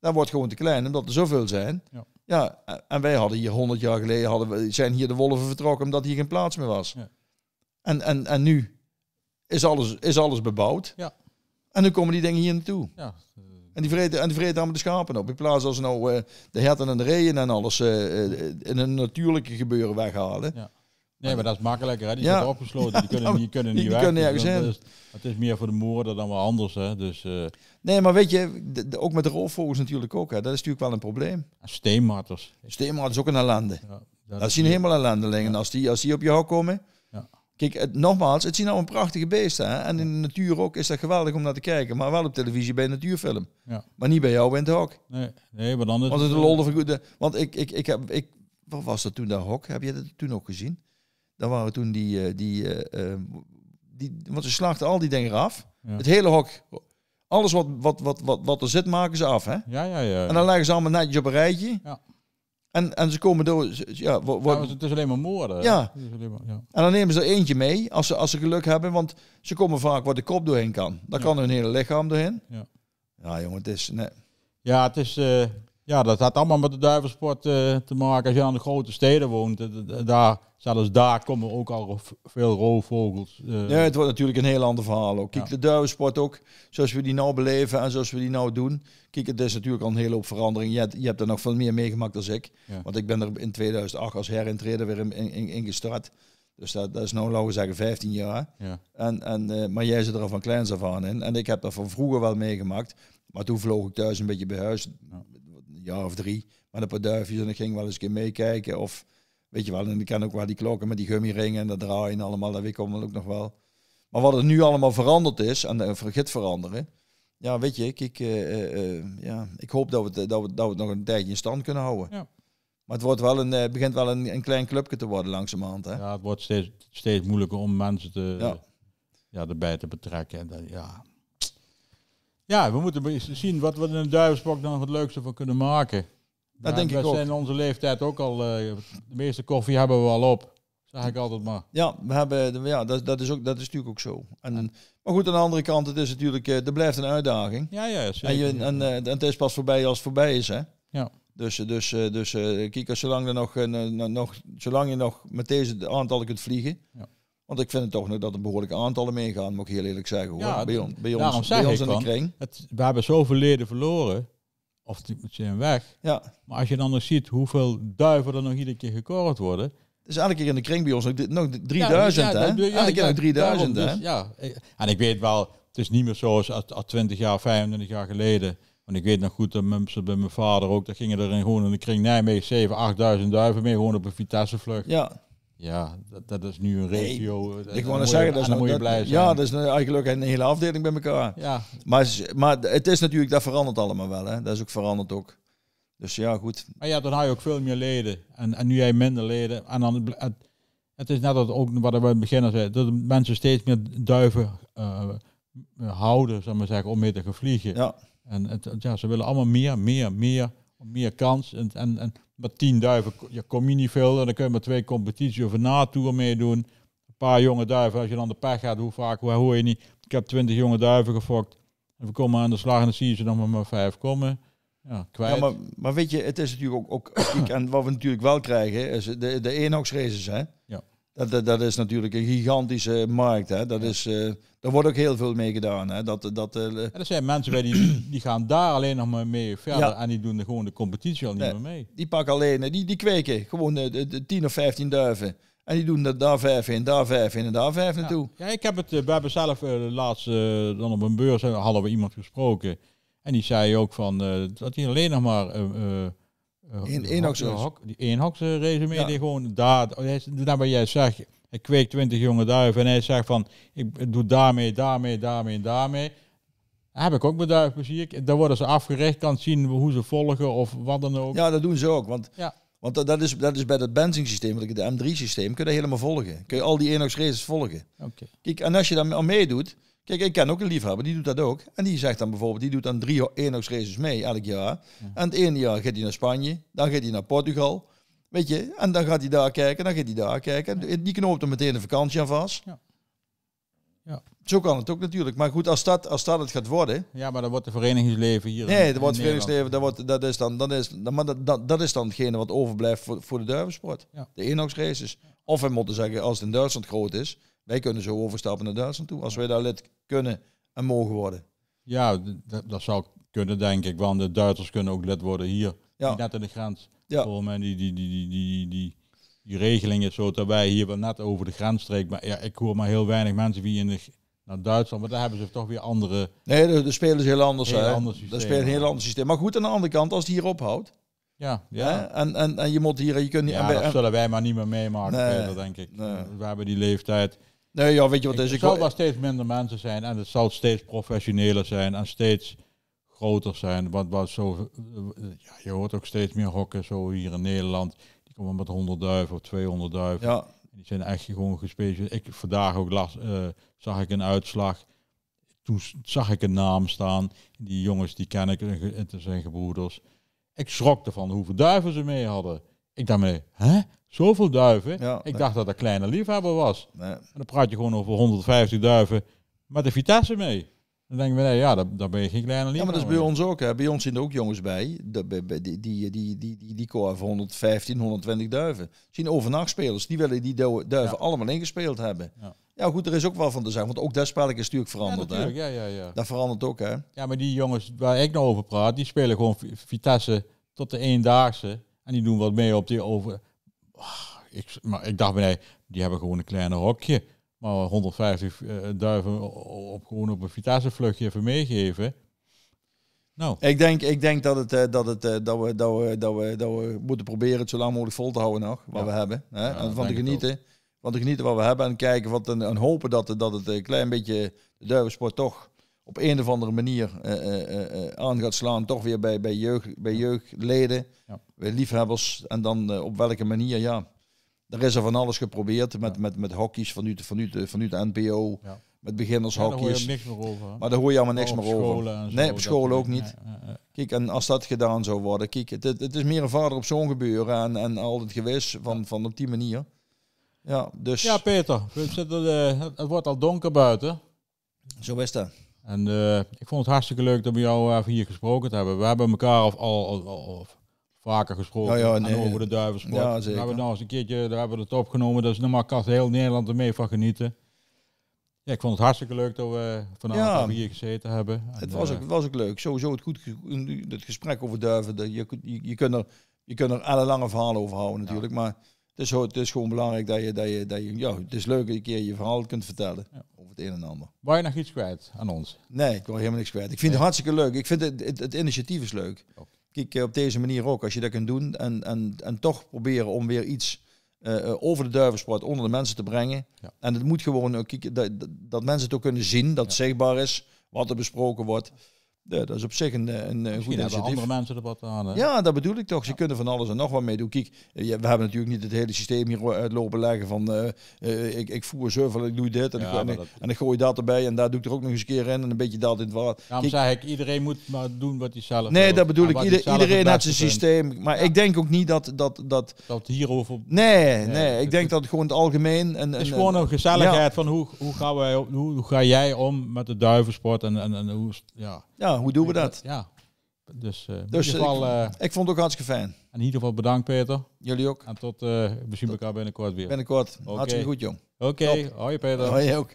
dat wordt gewoon te klein, omdat er zoveel zijn. Ja. Ja, en wij hadden hier 100 jaar geleden, hadden we, zijn hier de wolven vertrokken omdat hier geen plaats meer was. Ja. En, en, en nu is alles, is alles bebouwd. Ja. En nu komen die dingen hier naartoe. Ja, En die vreten, en die vreten allemaal de schapen op. In plaats als ze nou eh, de herten en de reeën en alles eh, eh, in een natuurlijke gebeuren weghalen. Nee, maar dat is makkelijker. Hè? Die Ja. zitten opgesloten, die kunnen, die kunnen die- niet die weg. kunnen Dus is- Het is meer voor de moorden dan wel anders. Hè? Dus eh Nee, maar weet je, de- de- ook met de roofvogels natuurlijk ook. Hè. Dat is natuurlijk wel een probleem. steenmatters. Steenmaat is ook een ellende. Ja, Dat zien helemaal ellendelingen. Als die, als die op je hok komen. Ja. Kijk, het, nogmaals, het zien nou een prachtige beesten. Hè? En in de natuur ook is dat geweldig om naar te kijken. Maar wel op televisie bij een natuurfilm. Ja. Maar niet bij jou in het hok. Nee, nee, maar dan is Want het het, lol van goede. Want ik, ik, ik heb, ik, wat was dat toen, dat hok? Heb je dat toen ook gezien? Dat waren toen die, eh, die, eh, eh, die, want ze slachten al die dingen. Ja. Het hele hok, alles wat, wat, wat, wat, wat er zit, maken ze af. Hè? Ja, ja, ja. En dan leggen ze allemaal netjes op een rijtje. Ja. En, en ze komen door, ja, Ja, maar het is alleen maar moorden. Ja. Maar, ja. en dan nemen ze er eentje mee, als ze, als ze geluk hebben. Want ze komen vaak waar de kop doorheen kan. Daar kan hun hele lichaam doorheen. Ja. Ja, jongen, het is... Nee. Ja, het is, ja, dat had allemaal met de duivelsport eh, te maken. Als je aan de grote steden woont, eh, daar, zelfs daar komen ook al veel roofvogels. eh, Nee, het wordt natuurlijk een heel ander verhaal ook. Kijk, Ja. de duivensport ook, zoals we die nou beleven en zoals we die nou doen. Kijk, het is natuurlijk al een hele hoop verandering. Je hebt, je hebt er nog veel meer meegemaakt dan ik. Ja. Want ik ben er in 2008 als herintreder weer in, in, in- gestart. Dus dat, dat is nou, laten we zeggen, 15 jaar. ja. En, en, maar jij zit er al van kleins af aan in. En ik heb dat van vroeger wel meegemaakt. Maar toen vloog ik thuis een beetje bij huis. Ja. Jaar of drie. Met een paar duifjes. En ik ging wel eens een keer meekijken. Of weet je wel. En ik ken ook wel die klokken met die gummiringen. En dat draaien allemaal. Dat weet ik allemaal ook nog wel. Maar wat er nu allemaal veranderd is. En uh, vergit veranderen. Ja, weet je. Kijk, eh, eh, eh, ja, ik hoop dat we, het, dat, we, dat we het nog een tijdje in stand kunnen houden. Ja. Maar het wordt wel een, eh, begint wel een, een klein clubje te worden langzamerhand. Hè? ja, het wordt steeds, steeds moeilijker om mensen te, Ja. ja. erbij te betrekken. En dat, ja. Ja, we moeten zien wat we in de duivelsport dan het leukste van kunnen maken. Dat Ja, denk we ik ook. zijn in onze leeftijd ook al, eh, de meeste koffie hebben we al op. Zeg ik altijd maar. Ja, we hebben, ja dat, dat, is ook, dat is natuurlijk ook zo. En, maar goed, aan de andere kant, het is natuurlijk, eh, er blijft een uitdaging. Ja, ja, zeker. En, je, en, eh, en het is pas voorbij als het voorbij is, hè? Ja. Dus, dus, dus kijk, als zolang, er nog, nog, nog, zolang je nog met deze aantallen kunt vliegen. Ja. Want ik vind het toch nog dat er behoorlijke aantallen meegaan, moet ik heel eerlijk zeggen. Hoor. Ja, bij, on, bij daarom ons, bij ons in de kring. Het, we hebben zoveel leden verloren. Of die zijn weg. Ja, Maar als je dan nog ziet hoeveel duiven er nog iedere keer gekoord worden. het is elke keer in de kring bij ons nog, nog 3000, Ja, hè? ja, elke keer nog 3000, daarom, hè? dus, ja, en ik weet wel, het is niet meer zoals als, als 20 jaar, 25 jaar geleden. Want ik weet nog goed dat mensen bij mijn vader ook, daar gingen er gewoon in de kring Nijmegen 7, 8000 duiven mee, gewoon op een Vitesse-vlucht. Ja, Ja, dat, dat is nu een regio. ik wou net zeggen, dat is moet dat- blij zijn. Ja, dat is nou eigenlijk een hele afdeling bij elkaar. ja, Maar, maar het is natuurlijk, dat verandert allemaal wel. Hè? Dat is ook veranderd ook. Dus ja, goed. maar ja, dan had je ook veel meer leden. En, en nu je minder leden. En dan, het, het is net dat ook wat we in het begin al zeiden, dat mensen steeds meer duiven eh, houden, ik maar zeggen, om mee te gaan vliegen. Ja, En het- ja, ze willen allemaal meer, meer, meer, meer kans. En, en, en met tien duiven ja, kom je niet veel. En dan kun je met twee competities of een na-tour meedoen. Een paar jonge duiven. Als je dan de pech gaat, hoe vaak hoe hoor je niet. Ik heb twintig jonge duiven gefokt. En we komen aan de slag en dan zie je ze nog maar, maar vijf komen. Ja, kwijt. ja maar, maar weet je, het is natuurlijk ook... ook kijk, en wat we natuurlijk wel krijgen, is de, de eenhoksraces. Hè? Ja. Dat, dat, dat is natuurlijk een gigantische markt. Hè? Dat is, eh daar wordt ook heel veel mee gedaan. Hè? Dat, dat, eh, er zijn mensen bij die, die gaan daar alleen nog maar mee verder. Ja. En die doen de, gewoon de competitie al niet Nee. meer mee. die pakken alleen, eh, die, die kweken gewoon de, de, de 10 of 15 duiven. En die doen er daar vijf in, daar vijf in en daar vijf naartoe. Ja, ik heb het, we hebben zelf laatst dan op een beurs hadden we iemand gesproken. En die zei ook van dat hij alleen nog maar Eén- de hok- die eenhoksrace mee Ja. die gewoon daar, is- daar waar jij zegt, ik kweek 20 jonge duiven en hij zegt van ik doe daarmee, daarmee, daarmee, daarmee. Dat heb ik ook met duifplezier. Daar worden ze afgericht, kan zien hoe ze volgen of wat dan ook. Ja, dat doen ze ook. Want, Ja. want dat, dat, is, dat is bij het benzinsysteem, het M3-systeem, kun je dat helemaal volgen. Kun je al die eenhoksraces volgen. Oké. Kijk, en als je dan al meedoet, kijk, ik ken ook een liefhebber, die doet dat ook. En die zegt dan bijvoorbeeld, die doet dan drie eenhoksraces mee elk jaar. En het ene jaar gaat hij naar Spanje, dan gaat hij naar Portugal. Weet je, en dan gaat hij daar kijken, dan gaat hij daar kijken. En die knoopt er meteen een vakantie aan vast. Ja. Ja. Zo kan het ook natuurlijk. Maar goed, als dat, als dat het gaat worden, Ja, maar dan wordt de verenigingsleven hier. Nee, dat wordt in verenigingsleven, dat, wordt, dat is dan, dat is, maar dat, dat, dat is dan hetgene wat overblijft voor, voor de duivensport. Ja. De eenhoksraces. Of we moeten zeggen, als het in Duitsland groot is, wij kunnen zo overstappen naar Duitsland toe. Als wij daar lid kunnen en mogen worden. Ja, dat, dat zou kunnen, denk ik. Want de Duitsers kunnen ook lid worden hier. Ja. Net in de grens Ja. komen. En die, die, die, die, die, die, die regeling is zo dat wij hier wel net over de grens streek. Maar ja, ik hoor maar heel weinig mensen die in de, naar Duitsland. Maar daar hebben ze toch weer andere... Nee, de, spelen ze heel anders. Heel Dat spelen een heel ander systeem. Maar goed, aan de andere kant, als het hier ophoudt. Ja, ja. en, en, en je moet hier, je kunt niet... ja en dat en- zullen wij maar niet meer meemaken, Nee, Peter, denk ik. nee. We hebben die leeftijd. Nee, ja, weet je wat is? er Ik, zal wel steeds minder mensen zijn. En het zal steeds professioneler zijn. En steeds groter zijn. Wat, wat zo, ja, je hoort ook steeds meer hokken zo hier in Nederland. Die komen met 100 duiven of 200 duiven. ja, Die zijn echt gewoon gespecialiseerd. Ik vandaag ook las, eh, zag ik een uitslag. Toen zag ik een naam staan. Die jongens die ken ik, het zijn gebroeders. Ik schrok ervan hoeveel duiven ze mee hadden. Ik dacht me, hè? Zoveel duiven? Ja, ik nee. dacht dat dat kleine liefhebber was. nee. En dan praat je gewoon over 150 duiven met de Vitesse mee. Dan denk ik, nee, ja, dan, ben je geen kleine Ja, liefhebber. maar dat is bij ons ook. Hè. Bij ons zijn er ook jongens bij. Die, die, die, die, die, die koren voor 115, 120 duiven. Zien overnachtspelers. Die willen die du- duiven Ja. allemaal ingespeeld hebben. Ja. Ja. goed, er is ook wel van te zeggen. Want ook dat spelletje is natuurlijk Ja, veranderd. hè. natuurlijk, ja, ja, ja. Dat verandert ook, hè. Ja, maar die jongens waar ik nou over praat, die spelen gewoon Vi- Vitesse tot de eendaagse. En die doen wat mee op die over... Ah, ik, maar ik dacht, nee, die hebben gewoon een kleine hokje. Maar 150 eh, duiven op, gewoon op een Vitesse vluchtje even meegeven. Nou, Ik denk, ik denk dat, het, eh, dat, het, eh, dat, we, dat, we, dat, we, dat we moeten proberen het zo lang mogelijk vol te houden nog. Wat Ja. we hebben. Hè. Ja, en van te genieten. Van te genieten wat we hebben. En kijken wat, en, en hopen dat, dat het een klein beetje de duivensport toch op een of andere manier eh, eh, eh, aan gaat slaan. Toch weer bij, bij, jeugd, bij jeugdleden, Ja. bij liefhebbers. En dan op welke manier, ja. Er is er van alles geprobeerd met, met, met hockey's vanuit, vanuit, vanuit de NPO. Ja. Met ja, daar hoor je niks meer over. maar daar hoor je allemaal niks meer over. Nee, op school ook niet. Kijk, en als dat gedaan zou worden, kijk, het, het, is meer een vader op zoon gebeuren en, en altijd gewis van, van op die manier. Ja, dus Ja, Peter, het wordt al donker buiten. zo is dat. En eh, ik vond het hartstikke leuk dat we jou even hier gesproken te hebben. We hebben elkaar al, al, al, al vaker gesproken Ja, ja, en nee. over de duivensport. Ja, We hebben nou eens een keertje daar hebben we het opgenomen. Dus normaal kan heel Nederland er mee van genieten. Ja, ik vond het hartstikke leuk dat we vanavond hier gezeten hebben. En, Het was eh, ook, was ook leuk. Sowieso het, goed, het gesprek over duiven. Dat je, je, je, kunt er, je kunt er alle lange verhalen over houden natuurlijk. Maar het is, zo- het is gewoon belangrijk dat je, dat je, dat je... Ja, het is leuk dat je een keer je verhaal kunt vertellen. Ja. Over het een en ander. Wou je nog iets kwijt aan ons? Nee, ik wil helemaal niks kwijt. Ik vind het hartstikke leuk. Ik vind het, het, het initiatief is leuk. Ook. Kijk, eh, op deze manier ook. Als je dat kunt doen en, en, en toch proberen om weer iets eh, eh, over de duivensport onder de mensen te brengen. Ja. En het moet gewoon ook kieken dat, dat mensen het ook kunnen zien, dat het zichtbaar is, wat er besproken wordt. Ja, dat is op zich een, een, een goed Misschien hebben initiatief. andere mensen er wat aan. hè? Ja, dat bedoel ik toch. Ze kunnen van alles en nog wat mee doen. Kijk, eh, we hebben natuurlijk niet het hele systeem hier uitlopen leggen van eh, eh, ik, ik voer zoveel, ik doe dit en, Ja, ik, en, dat- en ik gooi dat erbij en daar doe ik er ook nog eens een keer in en een beetje dat in het water. Daarom Kijk, zeg ik, iedereen moet maar doen wat hij zelf nee, dat bedoel ik. Ieder- iedereen heeft zijn systeem. Maar ik denk ook niet dat... dat, dat Dat hierover nee, nee, het ik denk dat gewoon het algemeen... En, Het is en- gewoon en- een gezelligheid van hoe, hoe, gaan wij, hoe, hoe ga jij om met de duivensport en, en, en hoe, ja. Ja, hoe doen we dat? Ja. Dus, eh, in Dus ieder geval, eh, Ik vond het ook hartstikke fijn. in ieder geval bedankt Peter. Jullie ook. En tot, eh we zien elkaar binnenkort weer. Binnenkort. Hartstikke goed, jong. Oké, hoi Peter. Hoi ook.